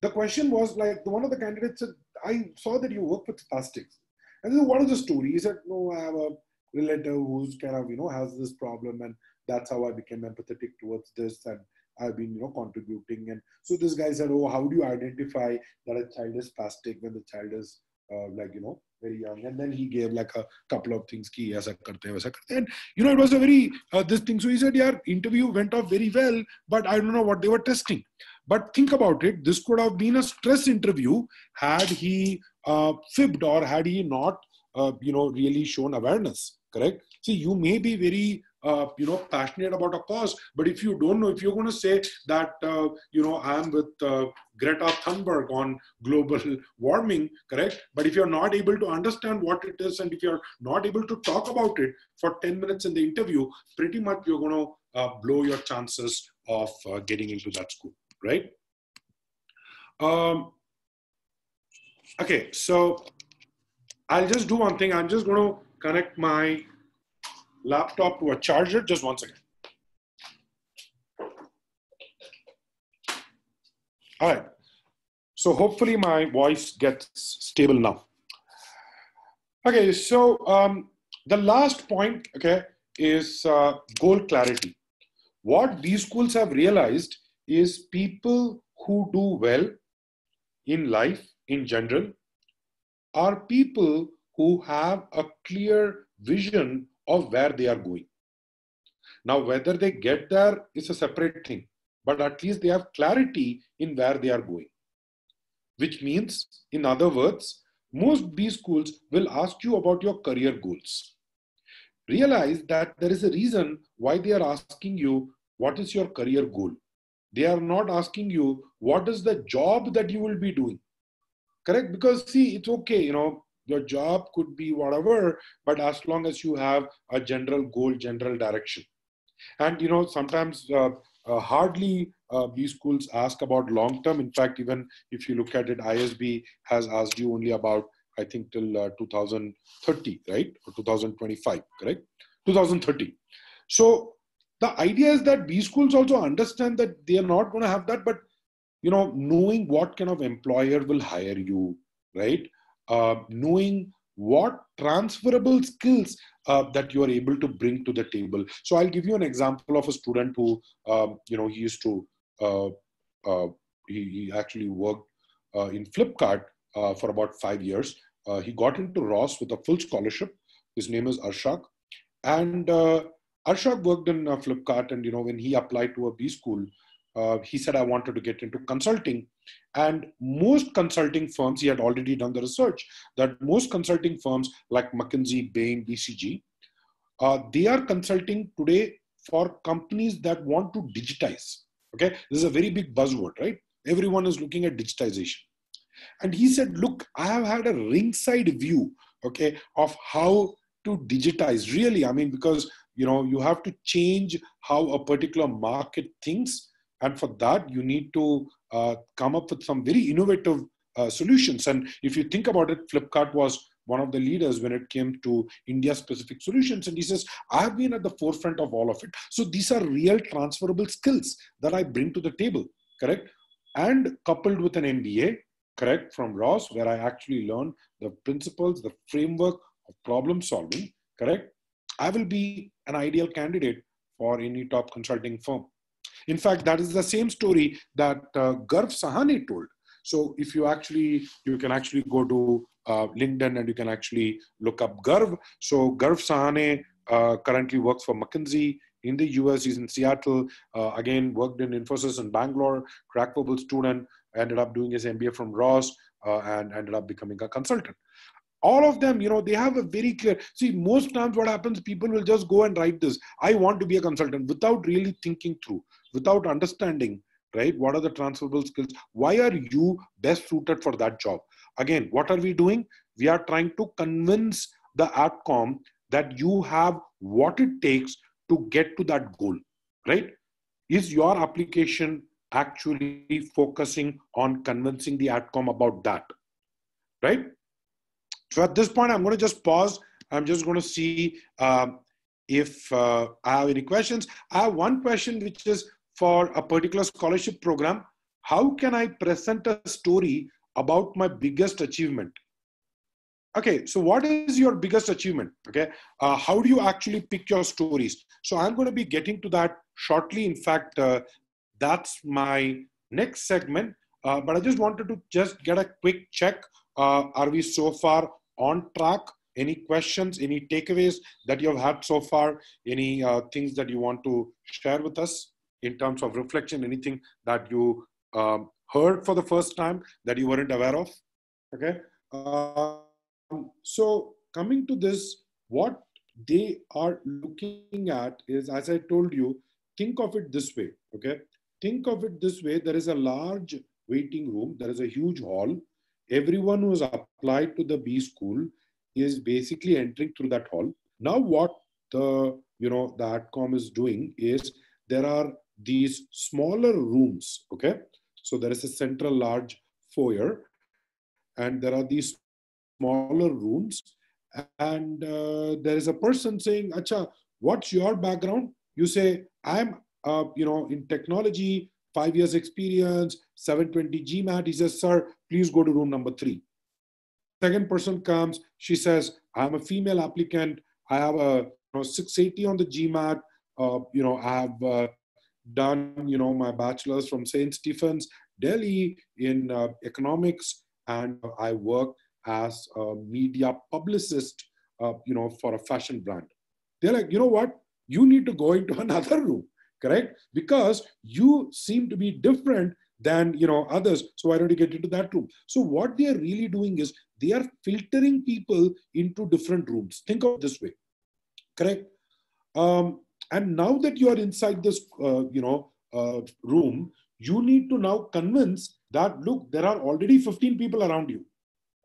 the question was like one of the candidates said, "I saw that you work with spastics." And then what is the story? He said, "No, I have a relative who's kind of you know has this problem, and that's how I became empathetic towards this, and I've been you know contributing." And so this guy said, "Oh, how do you identify that a child is spastic when the child is uh, like you know very young. And then he gave like a couple of things, ki aisa karte karte And you know, it was a very, uh, this thing. So he said, yeah, interview went off very well, but I don't know what they were testing. But think about it, this could have been a stress interview had he uh, fibbed or had he not, uh, you know, really shown awareness, correct? See, you may be very uh, you know passionate about a cause. But if you don't know if you're going to say that uh, you know i'm with uh, greta thunberg on global warming correct? But if you're not able to understand what it is and if you're not able to talk about it for 10 minutes in the interview pretty much you're going to uh, blow your chances of uh, getting into that school right? Um, okay so i'll just do one thing. I'm just going to connect my laptop to a charger. Just one second. All right. So hopefully my voice gets stable now. Okay, so um, the last point, okay, is uh, goal clarity. What these schools have realized is people who do well in life in general are people who have a clear vision of where they are going. Now, whether they get there is a separate thing, but at least they have clarity in where they are going. Which means, in other words, most B schools will ask you about your career goals. Realize that there is a reason why they are asking you, What is your career goal? They are not asking you, What is the job that you will be doing? Correct? Because, see, it's okay, you know, your job could be whatever but as long as you have a general goal general direction. And you know sometimes uh, uh, hardly uh, these schools ask about long term. In fact even if you look at it isb has asked you only about i think till uh, 2030 right? Or 2025 correct? 2030 so the idea is that these schools also understand that they are not going to have that but you know knowing what kind of employer will hire you right uh, knowing what transferable skills uh, that you are able to bring to the table. So I'll give you an example of a student who, um, you know, he used to, uh, uh he, he, actually worked uh, in Flipkart uh, for about five years. he got into Ross with a full scholarship. His name is Arshak. And Arshak worked in Flipkart and, you know, when he applied to a B school, uh, he said, I wanted to get into consulting. And most consulting firms, he had already done the research that most consulting firms like McKinsey, Bain, BCG, uh, they are consulting today for companies that want to digitize. Okay, this is a very big buzzword, right? Everyone is looking at digitization. And he said, Look, I have had a ringside view, okay, of how to digitize. Really, I mean, because you know, you have to change how a particular market thinks and for that, you need to uh, come up with some very innovative uh, solutions. And if you think about it, Flipkart was one of the leaders when it came to India specific solutions. And he says, I have been at the forefront of all of it. So these are real transferable skills that I bring to the table, correct? And coupled with an MBA, correct, from Ross, where I actually learned the principles, the framework of problem solving, correct? I will be an ideal candidate for any top consulting firm. In fact, that is the same story that uh, Garv Sahani told. So if you actually, you can actually go to uh, LinkedIn and you can actually look up Garv. So Garv Sahani uh, currently works for McKinsey in the US. He's in Seattle. Uh, again, worked in Infosys in Bangalore. CrackVerbal student. Ended up doing his MBA from Ross uh, and ended up becoming a consultant all of them you know they have a very clear see most times what happens people will just go and write this i want to be a consultant without really thinking through without understanding right what are the transferable skills? Why are you best suited for that job? Again what are we doing? We are trying to convince the AdCom that you have what it takes to get to that goal right? Is your application actually focusing on convincing the AdCom about that right? So at this point i'm going to just pause. I'm just going to see um, if uh, i have any questions. I have one question which is for a particular scholarship program, how can I present a story about my biggest achievement? Okay, so what is your biggest achievement? Okay, uh, how do you actually pick your stories? So I'm going to be getting to that shortly. In fact, uh, that's my next segment. Uh, but I just wanted to just get a quick check. Uh, are we so far on track? Any questions, any takeaways that you have had so far? Any uh, things that you want to share with us in terms of reflection? Anything that you um, heard for the first time that you weren't aware of? Okay. Um, so coming to this, what they are looking at is, as I told you, think of it this way. Okay. Think of it this way. There is a large waiting room. There is a huge hall. Everyone who has applied to the B school is basically entering through that hall. Now, what the you know the ADCOM is doing is there are these smaller rooms. Okay, so there is a central large foyer, and there are these smaller rooms, and uh, there is a person saying, "Acha, what's your background?" You say, "I'm uh, you know in technology." Five years experience, 720 GMAT. He says, Sir, please go to room number three Second person comes, she says, I'm a female applicant. I have a you know, 680 on the GMAT. Uh, you know, I have uh, done, you know, my bachelor's from St. Stephen's, Delhi in uh, economics, and I work as a media publicist, uh, you know, for a fashion brand. They're like, you know what? You need to go into another room, correct? Because you seem to be different than you know others so why don't you get into that room so what they are really doing is they are filtering people into different rooms think of this way correct um, and now that you are inside this uh, you know uh, room you need to now convince that look there are already 15 people around you.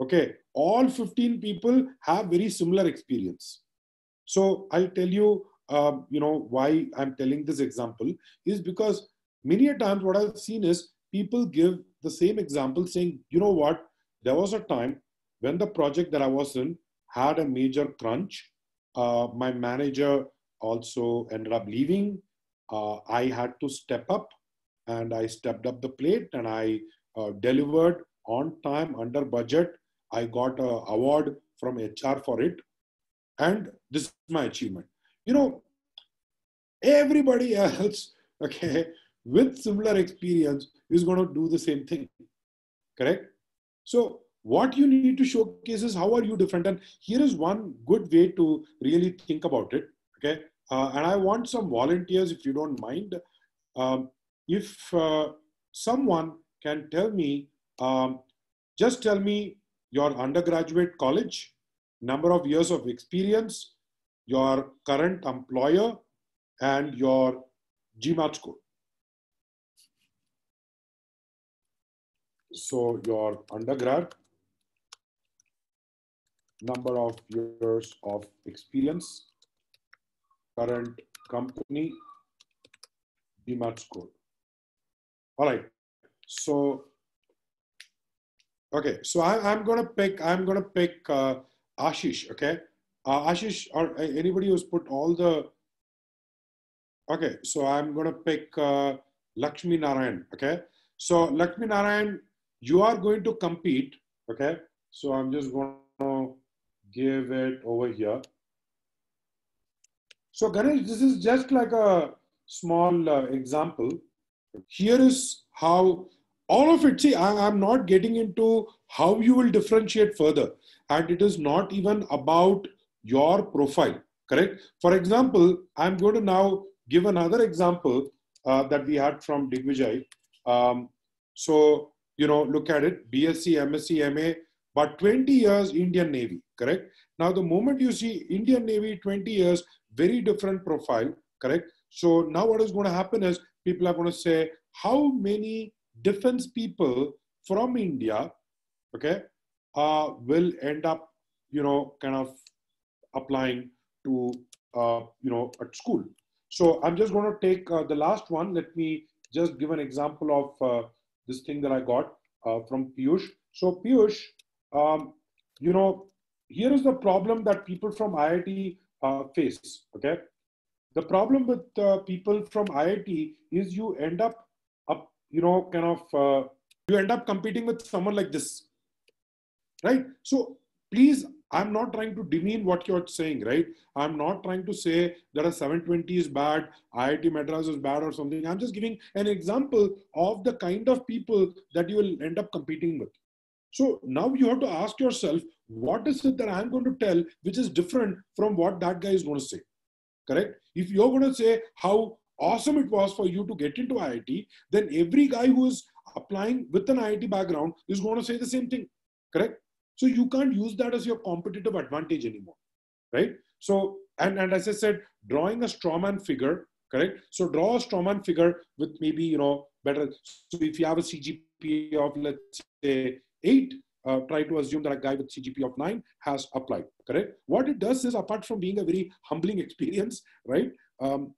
Okay? All 15 people have very similar experience. So i'll tell you um, you know why i'm telling this example is because many a times what i've seen is people give the same example saying, you know what, there was a time when the project that I was in had a major crunch. Uh, my manager also ended up leaving. Uh, I had to step up and I stepped up the plate and I uh, delivered on time, under budget. I got an award from HR for it. And this is my achievement. You know, everybody else, okay, with similar experience is going to do the same thing. Correct? So, what you need to showcase is how are you different. And here is one good way to really think about it. Okay. Uh, and I want some volunteers, if you don't mind. Um, if uh, someone can tell me, um, just tell me your undergraduate college, number of years of experience, your current employer, and your GMAT score. So your undergrad, number of years of experience, current company, GMAT score. All right. So, okay. So I, am going to pick, I'm going to pick uh, Ashish. Okay. Uh, Ashish or anybody who's put all the, okay. So I'm going to pick uh, Lakshmi Narayan. Okay. So Lakshmi Narayan you are going to compete, okay? So I'm just going to give it over here. So Ganesh, this is just like a small uh, example. Here is how all of it, see, I, I'm not getting into how you will differentiate further. And it is not even about your profile, correct? For example, I'm going to now give another example uh, that we had from Digvijay. Um, so you know, look at it, BSc, MSc, MA, but 20 years Indian Navy, correct? Now, the moment you see Indian Navy, 20 years, very different profile, correct? So now what is going to happen is people are going to say, how many defense people from India, okay, uh, will end up, you know, kind of applying to, uh, you know, at school. So I'm just going to take uh, the last one. Let me just give an example of uh, this thing that I got uh, from Piyush. So Piyush, um, you know, here is the problem that people from IIT uh, face. Okay, the problem with uh, people from IIT is you end up, up you know, kind of uh, you end up competing with someone like this, right? So please I'm not trying to demean what you're saying, right? I'm not trying to say that a 720 is bad, IIT Madras is bad or something. I'm just giving an example of the kind of people that you will end up competing with. So now you have to ask yourself, what is it that I'm going to tell which is different from what that guy is going to say? Correct? If you're going to say how awesome it was for you to get into IIT, then every guy who is applying with an IIT background is going to say the same thing. Correct? So you can't use that as your competitive advantage anymore. Right? So, and, and as I said, drawing a strawman figure, correct? So draw a strawman figure with maybe, you know, better. So if you have a CGPA of, let's say, eight, uh, try to assume that a guy with CGP of nine has applied, correct? What it does is, apart from being a very humbling experience, right? Um,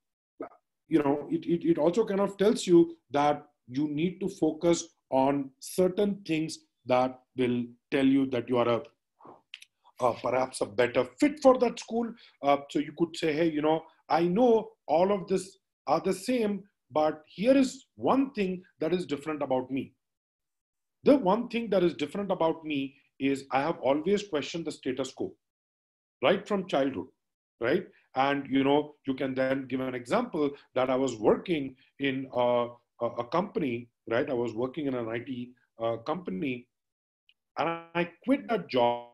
you know, it, it, it also kind of tells you that you need to focus on certain things that will tell you that you are a uh, perhaps a better fit for that school. Uh, so you could say, hey, you know, I know all of this are the same, but here is one thing that is different about me. The one thing that is different about me is I have always questioned the status quo, right from childhood, right? And you know, you can then give an example that I was working in a, a, a company, right? I was working in an IT uh, company, and I quit that job,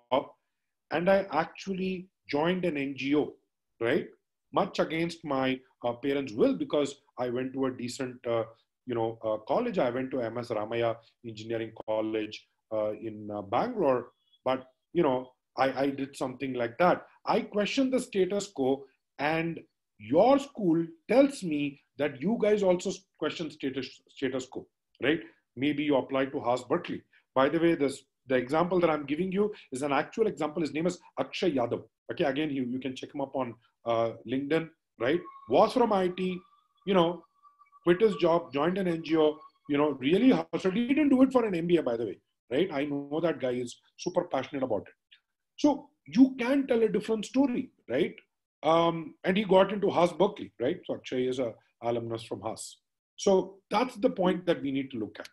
and I actually joined an NGO, right? Much against my uh, parents' will because I went to a decent uh, you know, uh, college. I went to MS Ramaiah Engineering College uh, in uh, Bangalore, but you know, I, I did something like that. I question the status quo, and your school tells me that you guys also question status status quo, right? Maybe you applied to Haas Berkeley. By the way, this the example that I'm giving you is an actual example. His name is Akshay Yadav. Okay, again, you, you can check him up on uh, LinkedIn, right? Was from IT, you know, quit his job, joined an NGO, you know, really hustled. He didn't do it for an MBA, by the way, right? I know that guy is super passionate about it. So you can tell a different story, right? Um, and he got into Haas Berkeley, right? So Akshay is a alumnus from Haas. So that's the point that we need to look at.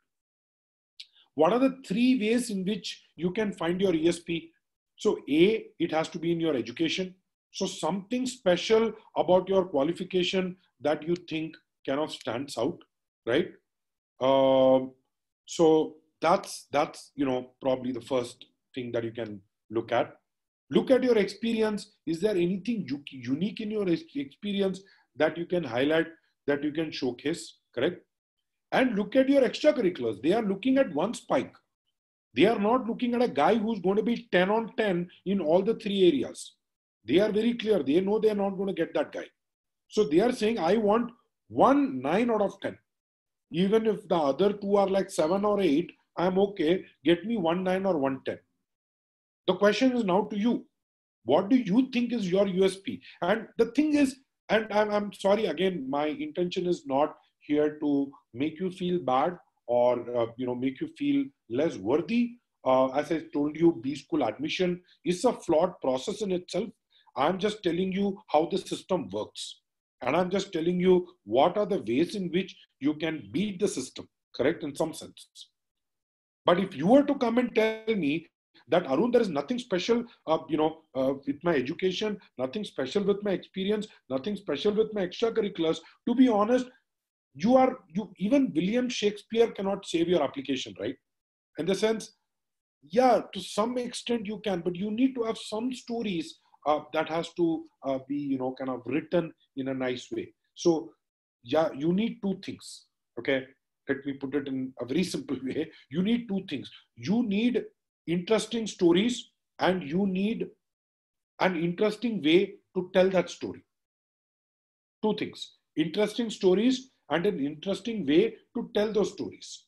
What are the three ways in which you can find your USP? So A, it has to be in your education. So something special about your qualification that you think of stands out, right? Um, so that's that's you know probably the first thing that you can look at. Look at your experience. Is there anything unique in your experience that you can highlight, that you can showcase? Correct. And look at your extracurriculars. They are looking at one spike. They are not looking at a guy who's going to be 10 on 10 in all the three areas. They are very clear. They know they are not going to get that guy. So they are saying, I want one 9 out of 10. Even if the other two are like 7 or 8, I'm okay. Get me 1 9 or 1 10. The question is now to you. What do you think is your USP? And the thing is, and I'm, I'm sorry again, my intention is not here to make you feel bad or uh, you know make you feel less worthy. Uh, as I told you, B school admission is a flawed process in itself. I'm just telling you how the system works. And I'm just telling you what are the ways in which you can beat the system, correct, in some sense. But if you were to come and tell me that Arun, there is nothing special, uh, you know, uh, with my education, nothing special with my experience, nothing special with my extracurriculars. To be honest, you are you even William Shakespeare cannot save your application, right? In the sense, yeah, to some extent you can, but you need to have some stories that has to uh, be you know kind of written in a nice way. So yeah you need two things okay? Let me put it in a very simple way. You need two things. You need interesting stories and you need an interesting way to tell that story. Two things. Interesting stories and an interesting way to tell those stories.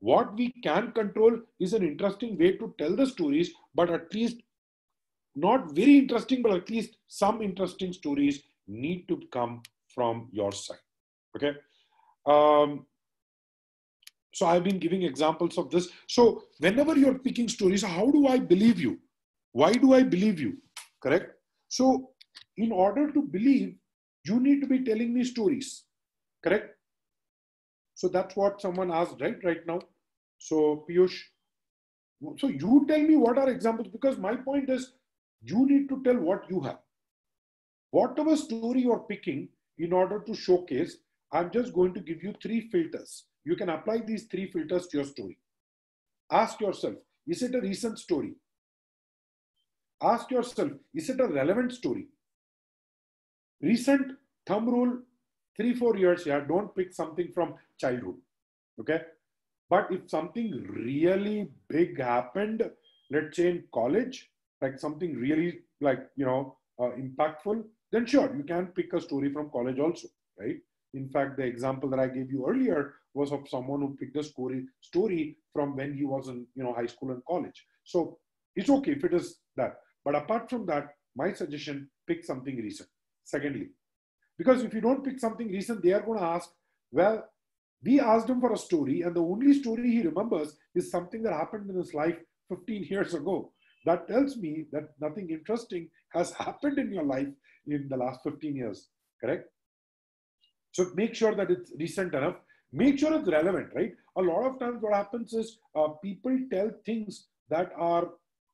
What we can control is an interesting way to tell the stories but at least not very interesting, but at least some interesting stories need to come from your side. Okay. Um, so I've been giving examples of this. So whenever you're picking stories, how do I believe you? Why do I believe you? Correct. So in order to believe, you need to be telling me stories. Correct. So that's what someone asked right right now. So Piyush, so you tell me what are examples because my point is you need to tell what you have. Whatever story you're picking in order to showcase, I'm just going to give you three filters. You can apply these three filters to your story. Ask yourself, is it a recent story? ask yourself, is it a relevant story? Recent thumb rule, three, four years, yeah, don't pick something from childhood. Okay. But if something really big happened, let's say in college, like something really like, you know, uh, impactful, then sure, you can pick a story from college also, right? In fact, the example that I gave you earlier was of someone who picked a story story from when he was in you know high school and college. So it's okay if it is that. But apart from that, my suggestion: pick something recent. Secondly, because if you don't pick something recent, they are going to ask, well, we asked him for a story, and the only story he remembers is something that happened in his life 15 years ago. That tells me that nothing interesting has happened in your life in the last 15 years, correct? So make sure that it's recent enough. Make sure it's relevant, right? A lot of times what happens is uh, people tell things that are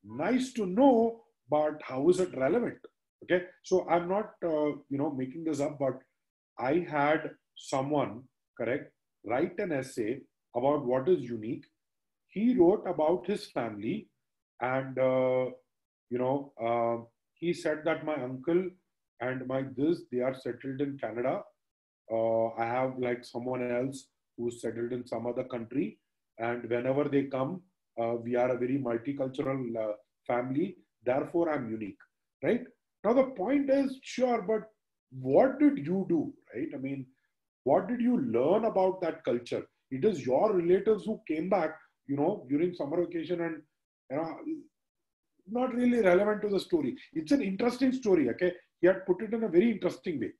nice to know, but how is it relevant? Okay, so I'm not, uh, you know, making this up, but I had someone, correct, write an essay about what is unique. He wrote about his family, and uh, you know, uh, he said that my uncle and my this they are settled in Canada. Uh, I have like someone else who's settled in some other country, and whenever they come, uh, we are a very multicultural uh, family. Therefore, I'm unique, right? Now the point is, sure, but what did you do, right? I mean, what did you learn about that culture? It is your relatives who came back, you know, during summer vacation and you know, not really relevant to the story. It's an interesting story, okay? He had put it in a very interesting way.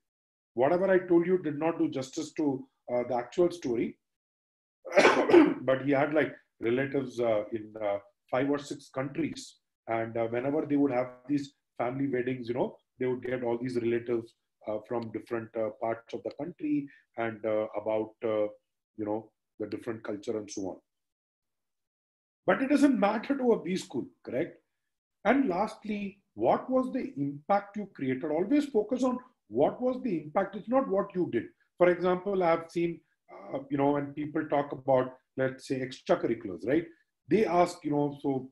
Whatever I told you did not do justice to uh, the actual story, but he had like relatives uh, in uh, five or six countries, and uh, whenever they would have these family weddings, you know, they would get all these relatives uh, from different uh, parts of the country and about, you know, the different culture and so on. But it doesn't matter to a B school, correct? And lastly, what was the impact you created? Always focus on what was the impact. It's not what you did. For example, I've seen, uh, you know, when people talk about, let's say, extracurriculars, right? They ask, you know, so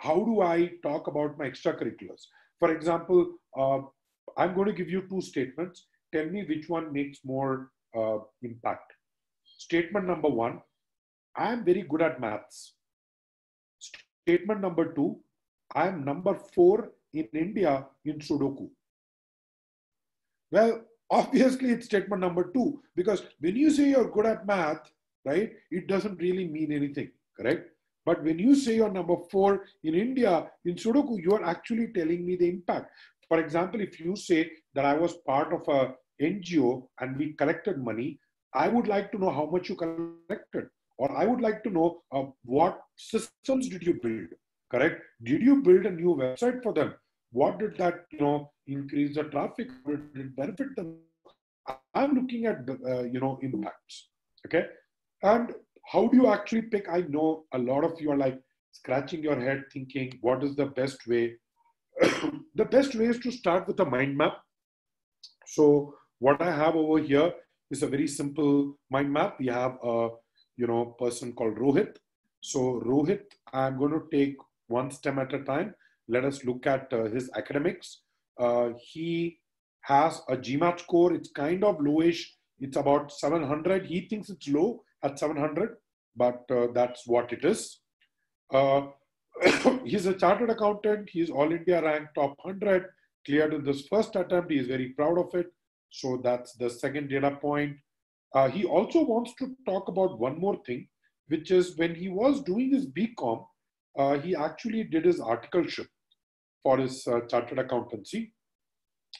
how do I talk about my extracurriculars? For example, uh, I'm going to give you two statements. Tell me which one makes more uh, impact. Statement number one, I am very good at maths. Statement number two, I am number four in India in Sudoku. Well, obviously it's statement number two, because when you say you're good at math, right, it doesn't really mean anything, correct? But when you say you're number four in India in Sudoku, you are actually telling me the impact. For example, if you say that I was part of a NGO and we collected money, I would like to know how much you collected, or I would like to know uh, what systems did you build. Correct? Did you build a new website for them? What did that you know increase the traffic? Did it benefit them? I'm looking at the uh, you know impacts. Okay, and how do you actually pick? I know a lot of you are like scratching your head thinking, what is the best way? the best way is to start with a mind map. So what I have over here is a very simple mind map. We have a you know person called Rohit. So Rohit, I'm going to take one step at a time. Let us look at uh, his academics. Uh, he has a GMAT score. It's kind of lowish. It's about 700. He thinks it's low at 700, but uh, that's what it is. Uh, he's a chartered accountant. He's all India ranked top 100, cleared in this first attempt. He is very proud of it. So that's the second data point. Uh, he also wants to talk about one more thing, which is when he was doing his BCom, uh, he actually did his articleship for his uh, chartered accountancy.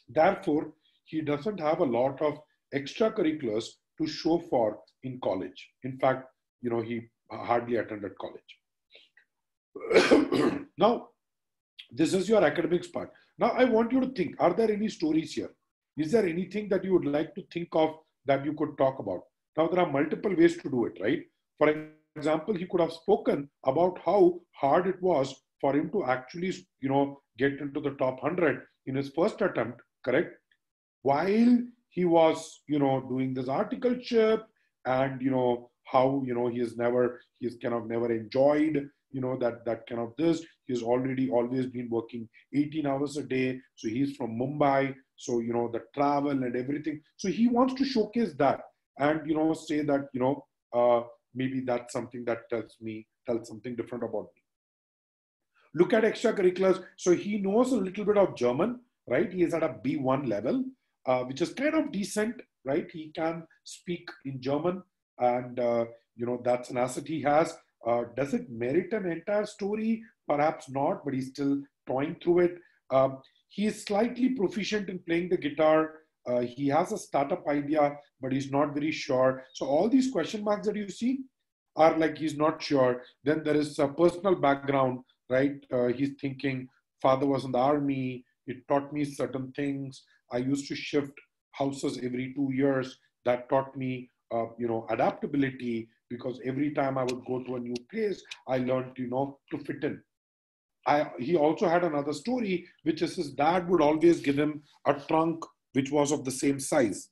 Therefore, he doesn't have a lot of extracurriculars to show for in college. In fact, you know, he hardly attended college. now, this is your academics part. Now, I want you to think are there any stories here? Is there anything that you would like to think of that you could talk about? Now, there are multiple ways to do it, right? For example, he could have spoken about how hard it was for him to actually, you know, get into the top 100 in his first attempt, correct? While he was, you know, doing this articleship and, you know, how, you know, he has never, he's kind of never enjoyed, you know, that, that kind of this. He's already always been working 18 hours a day. So he's from Mumbai. So, you know, the travel and everything. So he wants to showcase that and, you know, say that, you know, uh, maybe that's something that tells me, tells something different about me. Look at extracurriculars. So he knows a little bit of German, right? He is at a B1 level, uh, which is kind of decent, right? He can speak in German and, uh, you know, that's an asset he has. Uh, does it merit an entire story? Perhaps not, but he's still toying through it. Um, he is slightly proficient in playing the guitar. Uh, he has a startup idea, but he's not very sure. So all these question marks that you see are like he's not sure. Then there is a personal background right? Uh, he's thinking, father was in the army, it taught me certain things. I used to shift houses every two years. That taught me, uh, you know, adaptability because every time I would go to a new place, I learned, you know, to fit in. I, he also had another story, which is his dad would always give him a trunk which was of the same size.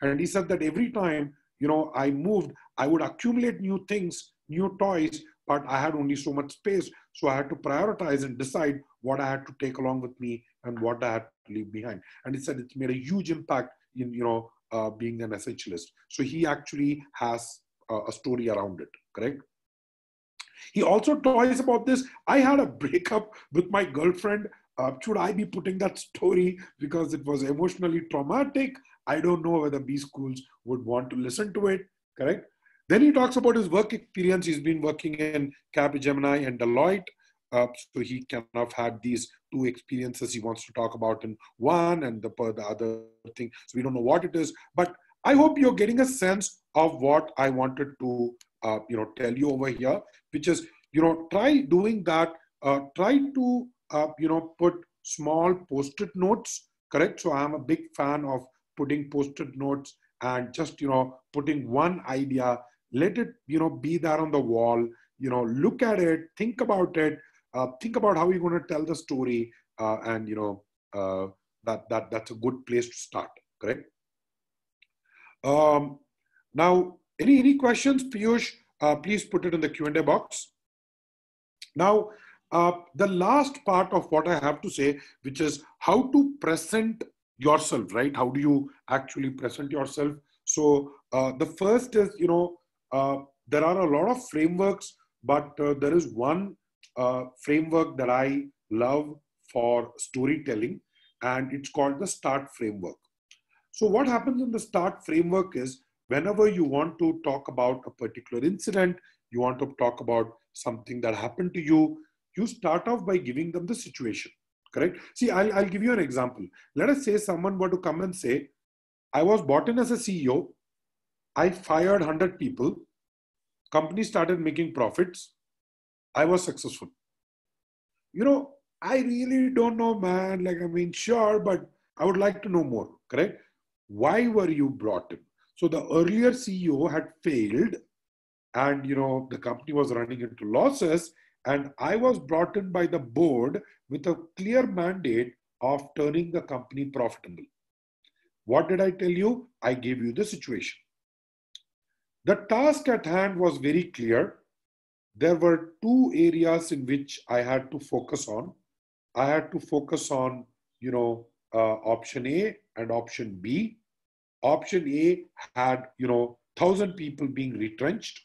And he said that every time, you know, I moved, I would accumulate new things, new toys, but I had only so much space. So I had to prioritize and decide what I had to take along with me and what I had to leave behind. And he said it's made a huge impact in, you know, uh, being an essentialist. So he actually has uh, a story around it, correct? He also toys about this. I had a breakup with my girlfriend. Uh, should I be putting that story because it was emotionally traumatic? I don't know whether B schools would want to listen to it, correct? Then he talks about his work experience. He's been working in Capgemini and Deloitte. Uh, so he kind of had these two experiences he wants to talk about in one and the, the other thing. So we don't know what it is. But I hope you're getting a sense of what I wanted to uh, you know tell you over here, which is you know try doing that. Uh, try to uh, you know put small post-it notes. Correct. So I'm a big fan of putting post-it notes and just you know putting one idea let it you know be there on the wall you know look at it think about it uh, think about how you're going to tell the story uh, and you know uh, that that that's a good place to start correct um, now any any questions piyush? Uh, please put it in the q&a box. Now uh, the last part of what i have to say which is how to present yourself right? How do you actually present yourself? So uh, the first is you know uh, there are a lot of frameworks, but uh, there is one uh, framework that I love for storytelling, and it's called the START framework. So, what happens in the START framework is whenever you want to talk about a particular incident, you want to talk about something that happened to you, you start off by giving them the situation. Correct? See, I'll, I'll give you an example. Let us say someone were to come and say, I was bought in as a CEO I fired 100 people. Company started making profits. I was successful. You know, I really don't know, man. Like, I mean, sure, but I would like to know more, correct? Why were you brought in? So the earlier CEO had failed and, you know, the company was running into losses. And I was brought in by the board with a clear mandate of turning the company profitable. What did I tell you? I gave you the situation. The task at hand was very clear. There were two areas in which I had to focus on. I had to focus on, you know, uh, option A and option B. Option A had, you know, thousand people being retrenched,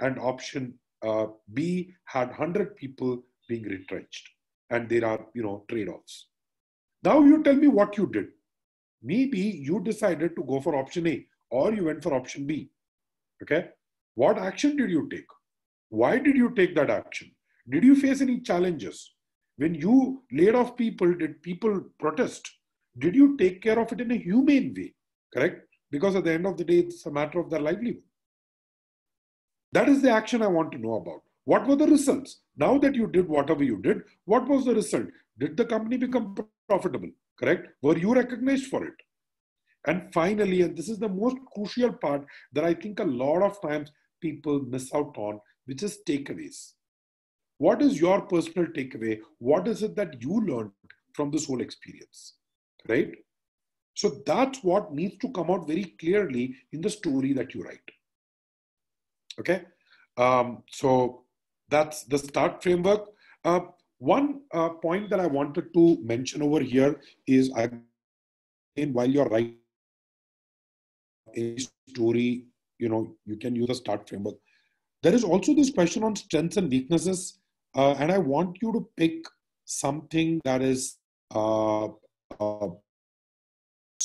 and option uh, B had hundred people being retrenched, and there are, you know, trade-offs. Now you tell me what you did. Maybe you decided to go for option A, or you went for option B. Okay. What action did you take? Why did you take that action? Did you face any challenges? When you laid off people, did people protest? Did you take care of it in a humane way? Correct? Because at the end of the day, it's a matter of their livelihood. That is the action I want to know about. What were the results? Now that you did whatever you did, what was the result? Did the company become profitable? Correct? Were you recognized for it? And finally, and this is the most crucial part that I think a lot of times people miss out on, which is takeaways. What is your personal takeaway? What is it that you learned from this whole experience? Right? So that's what needs to come out very clearly in the story that you write. Okay? Um, so that's the start framework. Uh, one uh, point that I wanted to mention over here is again, while you're writing a story, you know, you can use a start framework. There is also this question on strengths and weaknesses, uh, and I want you to pick something that is. Uh, uh,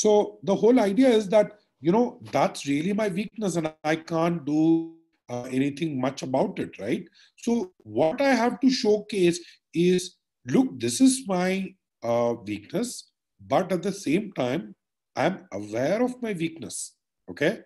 so the whole idea is that you know that's really my weakness, and I can't do uh, anything much about it, right? So what I have to showcase is, look, this is my uh, weakness, but at the same time, I'm aware of my weakness. Okay.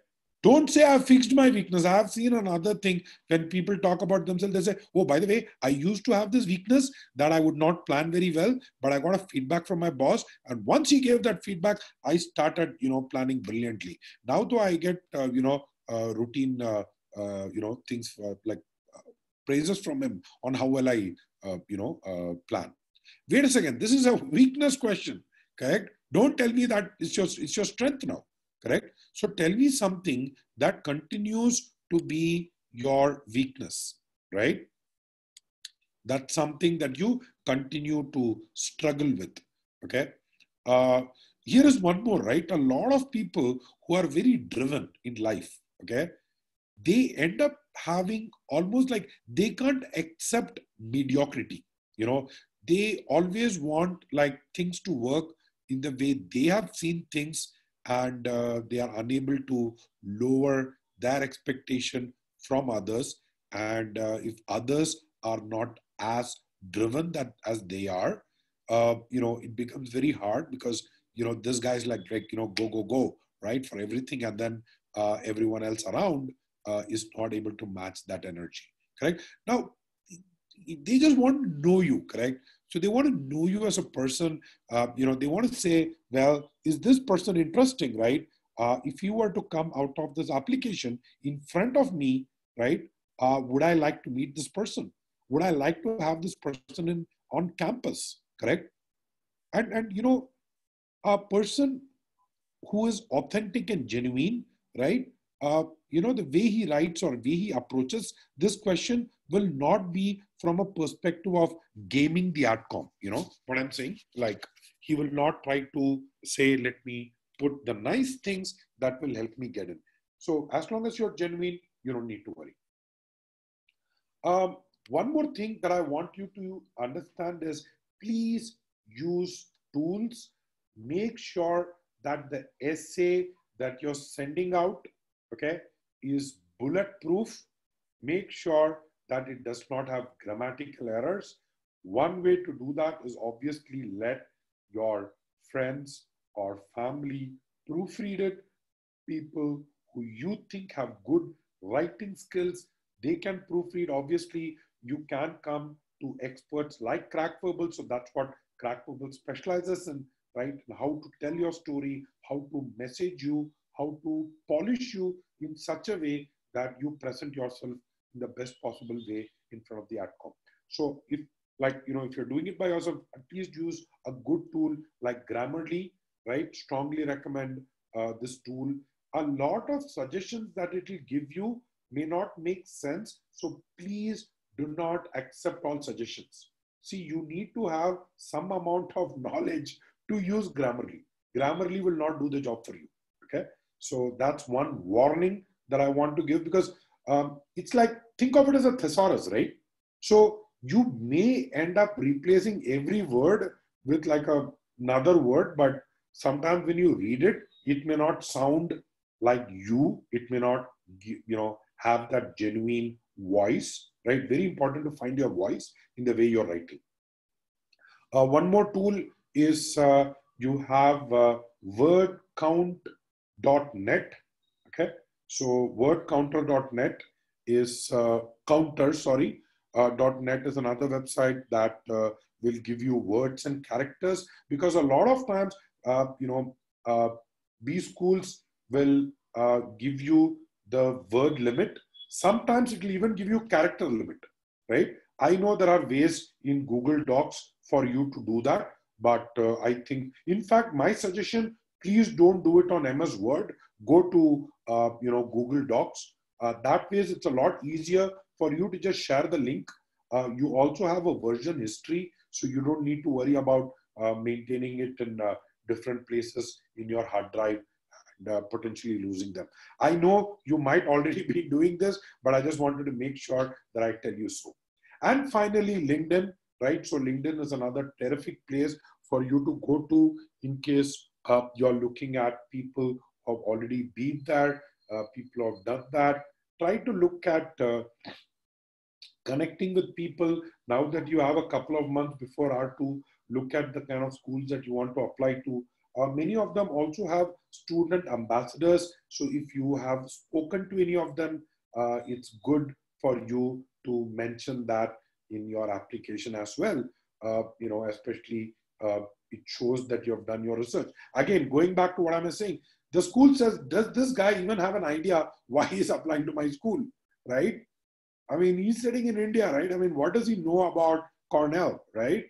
Don't say I've fixed my weakness. I have seen another thing when people talk about themselves, they say, Oh, by the way, I used to have this weakness that I would not plan very well, but I got a feedback from my boss. And once he gave that feedback, I started, you know, planning brilliantly. Now, though I get, uh, you know, uh, routine, uh, uh you know, things uh, like uh, praises from him on how well I, you know, plan. Wait a second. This is a weakness question, correct? Don't tell me that it's your, it's your strength now correct? So tell me something that continues to be your weakness, right? That's something that you continue to struggle with, okay? Uh, here is one more, right? A lot of people who are very driven in life, okay? They end up having almost like they can't accept mediocrity, you know? They always want like things to work in the way they have seen things and uh, they are unable to lower their expectation from others. And uh, if others are not as driven that as they are uh, you know it becomes very hard because you know this guy's like like you know go go go right for everything. And then uh, everyone else around uh, is not able to match that energy correct? Now they just want to know you correct so they want to know you as a person. Uh, you know, they want to say, well, is this person interesting, right? Uh, if you were to come out of this application in front of me, right? Uh, would I like to meet this person? Would I like to have this person in on campus? Correct. And and you know, a person who is authentic and genuine, right? Uh, you know, the way he writes or way he approaches this question will not be from a perspective of gaming the outcome. You know what I'm saying? Like he will not try to say, let me put the nice things that will help me get in. So as long as you're genuine, you don't need to worry. Um, one more thing that I want you to understand is please use tools. Make sure that the essay that you're sending out, okay, is bulletproof. Make sure that it does not have grammatical errors. One way to do that is obviously let your friends or family proofread it. People who you think have good writing skills, they can proofread. Obviously, you can come to experts like CrackVerbal. So that's what CrackVerbal specializes in, right? How to tell your story, how to message you, how to polish you in such a way that you present yourself in the best possible way in front of the outcome. So if like, you know, if you're doing it by yourself, at least use a good tool like Grammarly, right? Strongly recommend uh, this tool. A lot of suggestions that it will give you may not make sense. So please do not accept all suggestions. See, you need to have some amount of knowledge to use Grammarly. Grammarly will not do the job for you. Okay. So that's one warning that I want to give because um, it's like think of it as a thesaurus, right? So you may end up replacing every word with like a, another word, but sometimes when you read it, it may not sound like you. It may not, you know, have that genuine voice, right? Very important to find your voice in the way you're writing. Uh, one more tool is uh, you have uh, wordcount.net. Okay, so wordcounter.net is uh, counter, sorry, uh, .net is another website that uh, will give you words and characters because a lot of times, uh, you know, uh, B schools will uh, give you the word limit. Sometimes it will even give you character limit, right? I know there are ways in Google Docs for you to do that, but I think, in fact, my suggestion, please don't do it on MS Word. Go to, you know, Google Docs uh, that way, it's a lot easier for you to just share the link Uh, you also have a version history, so you don't need to worry about uh, maintaining it in uh, different places in your hard drive and uh, potentially losing them. I know you might already be doing this, but I just wanted to make sure that I tell you so. And finally, LinkedIn, right? So LinkedIn is another terrific place for you to go to in case uh, you're looking at people who have already been there, uh, people who have done that. Try to look at uh, connecting with people now that you have a couple of months before R2, look at the kind of schools that you want to apply to. Uh, many of them also have student ambassadors. So if you have spoken to any of them, uh, it's good for you to mention that in your application as well. Uh, you know, especially uh, it shows that you have done your research. Again, going back to what I'm saying, the school says, does this guy even have an idea why he's applying to my school, right? I mean, he's sitting in India, right? I mean, what does he know about Cornell, right?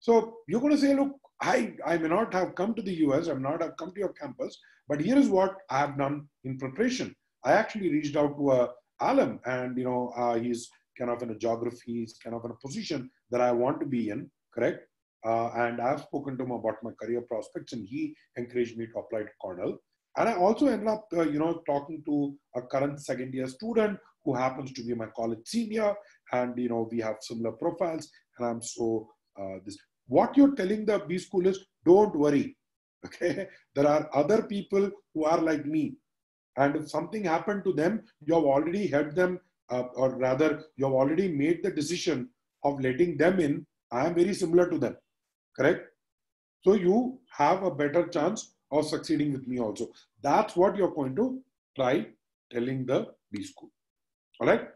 So you're going to say, look, I, I may not have come to the US, I'm not have come to your campus, but here is what I have done in preparation. I actually reached out to a alum and, you know, uh, he's kind of in a geography, he's kind of in a position that I want to be in, correct? Uh, and I've spoken to him about my career prospects and he encouraged me to apply to Cornell. And I also ended up, uh, you know, talking to a current second year student who happens to be my college senior. And, you know, we have similar profiles. And I'm so, uh, this, what you're telling the B school is don't worry. Okay. There are other people who are like me. And if something happened to them, you have already helped them, uh, or rather, you have already made the decision of letting them in. I am very similar to them. Correct? So you have a better chance of succeeding with me also. That's what you're going to try telling the B school. All right.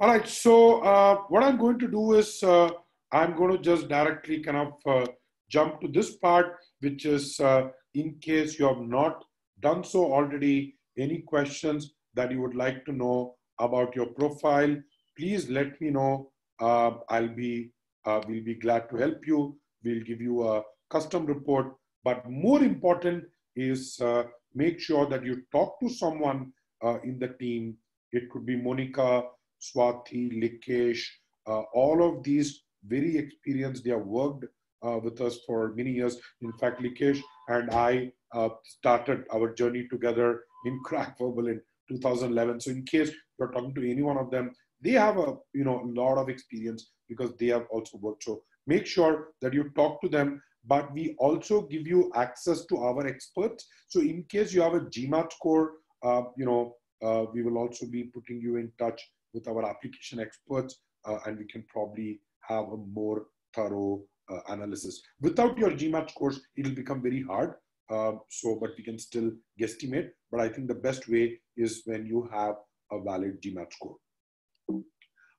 All right. So uh, what I'm going to do is uh, I'm going to just directly kind of uh, jump to this part, which is uh, in case you have not done so already, any questions that you would like to know about your profile, please let me know. Uh, I'll be, uh, we'll be glad to help you. We'll give you a custom report but more important is uh, make sure that you talk to someone uh, in the team. It could be Monica, Swati, Likesh, uh, all of these very experienced. They have worked uh, with us for many years. In fact, Likesh and I uh, started our journey together in CrackVerbal in 2011. So in case you're talking to any one of them, they have a you know a lot of experience because they have also worked. So make sure that you talk to them but we also give you access to our experts. So in case you have a GMAT score, uh, you know, uh, we will also be putting you in touch with our application experts uh, and we can probably have a more thorough uh, analysis. Without your GMAT scores, it'll become very hard. Um, so, but we can still guesstimate. But I think the best way is when you have a valid GMAT score.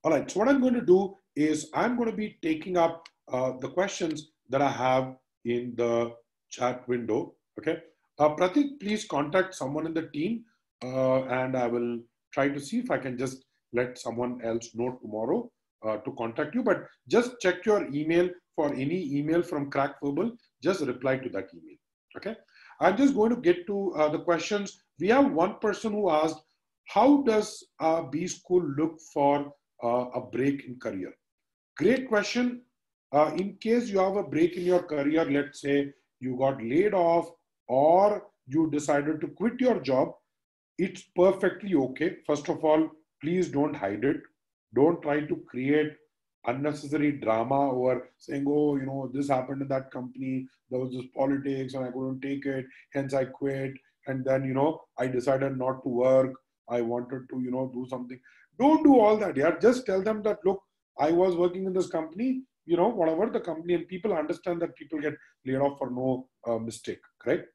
All right, so what I'm going to do is I'm going to be taking up uh, the questions that I have in the chat window. Okay. Uh, Pratik, please contact someone in the team uh, and I will try to see if I can just let someone else know tomorrow uh, to contact you. But just check your email for any email from CrackVerbal. Just reply to that email. Okay. I'm just going to get to uh, the questions. We have one person who asked, how does a B school look for a break in career? Great question. Uh, in case you have a break in your career, let's say you got laid off or you decided to quit your job, it's perfectly okay. First of all, please don't hide it. Don't try to create unnecessary drama over saying, oh, you know, this happened in that company, there was this politics and I couldn't take it, hence I quit. And then, you know, I decided not to work. I wanted to, you know, do something. Don't do all that. Yeah. Just tell them that, look, I was working in this company you know, whatever the company and people understand that people get laid off for no uh, mistake, correct?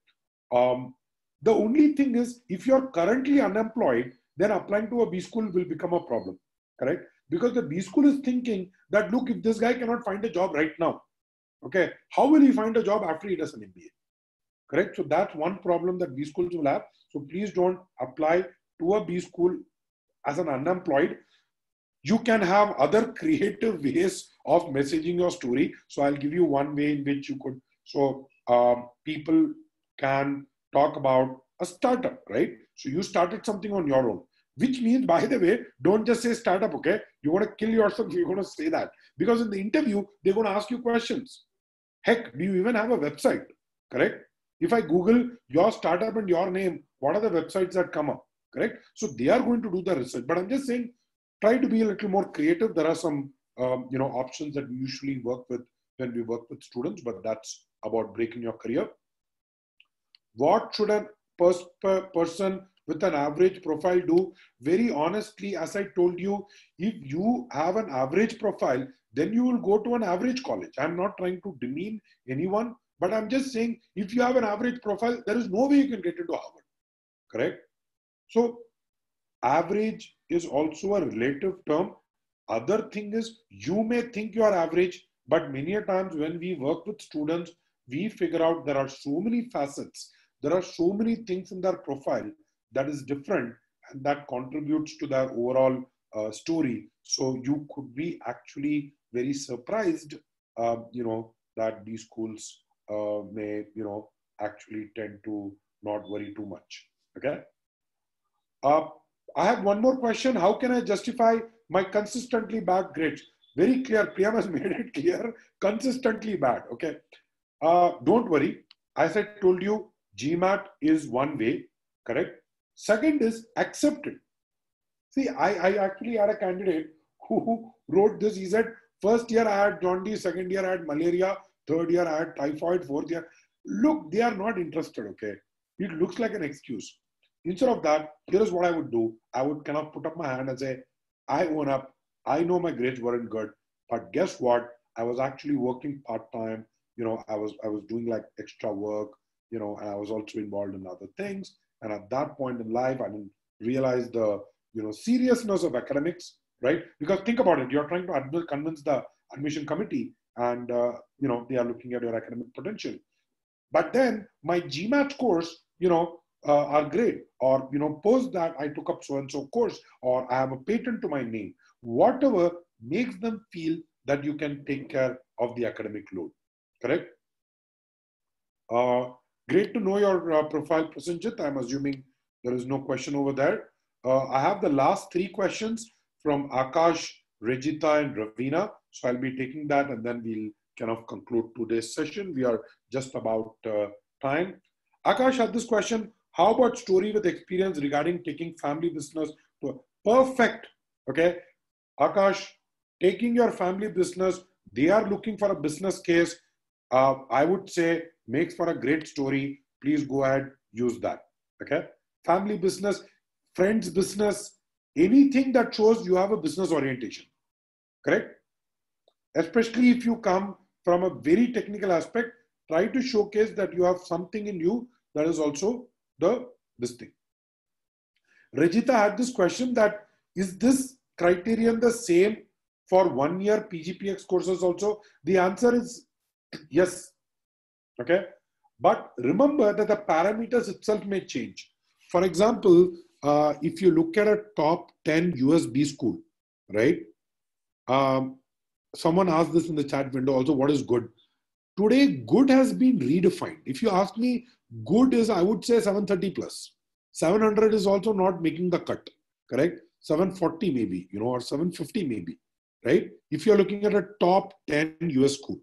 Um, the only thing is, if you're currently unemployed, then applying to a B school will become a problem, correct? Because the B school is thinking that, look, if this guy cannot find a job right now, okay, how will he find a job after he does an MBA? Correct? So that's one problem that B schools will have. So please don't apply to a B school as an unemployed you can have other creative ways of messaging your story. So I'll give you one way in which you could. So um, people can talk about a startup, right? So you started something on your own. which means, by the way, don't just say startup, okay? You want to kill yourself, you're going to say that. Because in the interview, they're going to ask you questions. Heck, do you even have a website? Correct? If I Google your startup and your name, what are the websites that come up? Correct? So they are going to do the research. But I'm just saying, try to be a little more creative. There are some um, you know options that we usually work with when we work with students, but that's about breaking your career. What should a pers- per person with an average profile do? Very honestly, as I told you, if you have an average profile, then you will go to an average college. I'm not trying to demean anyone, but I'm just saying if you have an average profile, there is no way you can get into Harvard. Correct? So, average is also a relative term. Other thing is, you may think you are average, but many a times when we work with students, we figure out there are so many facets, there are so many things in their profile that is different and that contributes to their overall uh, story. So you could be actually very surprised, uh, you know, that these schools uh, may, you know, actually tend to not worry too much. Okay. Uh, I have one more question. How can I justify my consistently bad grades? Very clear. Priyam has made it clear. Consistently bad. Okay. Uh, don't worry. As I told you, GMAT is one way, correct? Second is accepted. See, I, I actually had a candidate who wrote this. He said, first year I had jaundice, second year I had malaria, third year I had typhoid, fourth year. Look, they are not interested, okay? It looks like an excuse. Instead of that, here's what I would do. I would kind of put up my hand and say, I own up. I know my grades weren't good, but guess what? I was actually working part time. You know, I was I was doing like extra work. You know, and I was also involved in other things. And at that point in life, I didn't realize the you know seriousness of academics, right? Because think about it, you're trying to convince the admission committee, and uh, you know they are looking at your academic potential. But then my GMAT course, you know, uh, are great. Or you know, post that I took up so and so course, or I have a patent to my name. Whatever makes them feel that you can take care of the academic load. Correct? Uh, Great to know your uh, profile, Prasenjit. I'm assuming there is no question over there. Uh, I have the last three questions from Akash, Rajita, and Ravina. So I'll be taking that and then we'll kind of conclude today's session. We are just about uh, time. Akash had this question. How about story with experience regarding taking family business to perfect? Okay. Akash, taking your family business, they are looking for a business case. Uh, I would say makes for a great story. Please go ahead, use that. Okay. Family business, friends business, anything that shows you have a business orientation. Correct? Especially if you come from a very technical aspect, try to showcase that you have something in you that is also the this thing. Rajita had this question that is this criterion the same for one year PGPX courses also? The answer is yes, Okay. But remember that the parameters itself may change. For example, uh, if you look at a top 10 US B school, right? Um, someone asked this in the chat window also, what is good? Today, good has been redefined. If you ask me, good is, I would say 730 plus. 700 is also not making the cut, correct? 740 maybe, you know, or 750 maybe, right? If you're looking at a top 10 US school.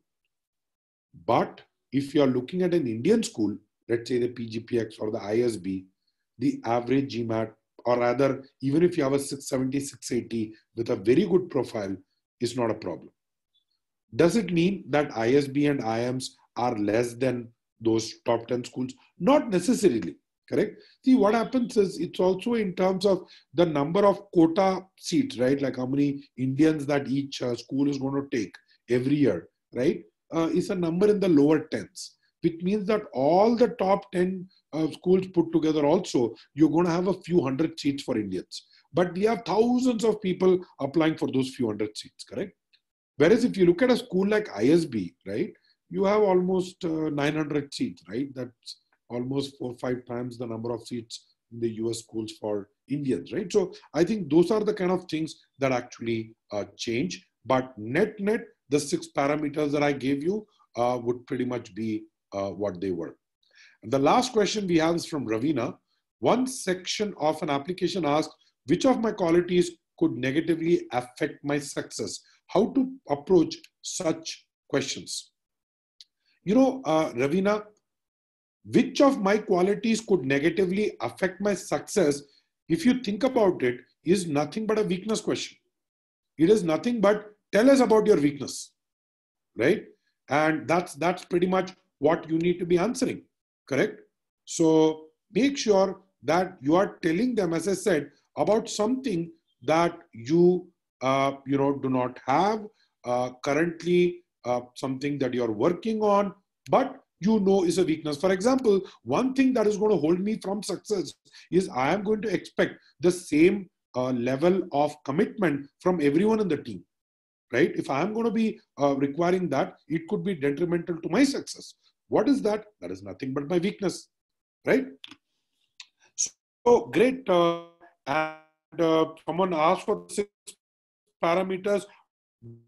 But if you are looking at an Indian school, let's say the PGPX or the ISB, the average GMAT, or rather, even if you have a 670, 680 with a very good profile, is not a problem. Does it mean that ISB and IIMs are less than those top 10 schools? Not necessarily, correct? See, what happens is it's also in terms of the number of quota seats, right? Like how many Indians that each uh, school is going to take every year, right? uh, is a number in the lower tens, which means that all the top 10 uh, schools put together also, you're going to have a few hundred seats for Indians. But we have thousands of people applying for those few hundred seats, correct? Whereas if you look at a school like ISB, right, you have almost uh, 900 seats, right? That's almost four or five times the number of seats in the US schools for Indians, right? So I think those are the kind of things that actually uh, change. But net net, the six parameters that I gave you uh, would pretty much be uh, what they were. And the last question we have is from Ravina. One section of an application asked, which of my qualities could negatively affect my success? How to approach such questions? You know, uh, Ravina, which of my qualities could negatively affect my success? If you think about it, is nothing but a weakness question. It is nothing but tell us about your weakness, right? And that's that's pretty much what you need to be answering, correct? So make sure that you are telling them, as I said, about something that you you know do not have uh, currently, uh, something that you are working on, but you know is a weakness. For example, one thing that is going to hold me from success is I am going to expect the same uh, level of commitment from everyone in the team. Right? If I am going to be uh, requiring that, it could be detrimental to my success. What is that? That is nothing but my weakness. Right? So great. Uh, and uh, someone asked for parameters.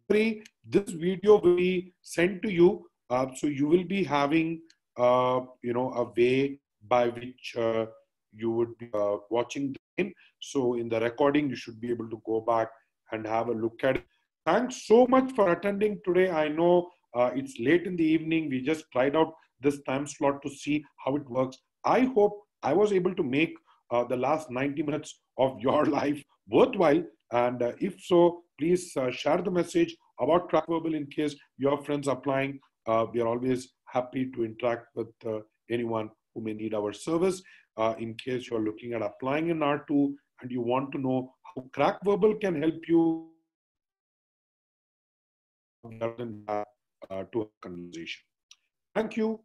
This video will be sent to you uh, so you will be having, uh, you know, a way by which uh, you would be uh, watching the game. So in the recording, you should be able to go back and have a look at it. Thanks so much for attending today. I know uh, it's late in the evening. We just tried out this time slot to see how it works. I hope I was able to make uh, the last 90 minutes of your life worthwhile. And if so, please share the message about CrackVerbal in case your friends are applying uh, we are always happy to interact with uh, anyone who may need our service. Uh, in case you're looking at applying in R2 and you want to know how CrackVerbal can help you uh, to a conversation. Thank you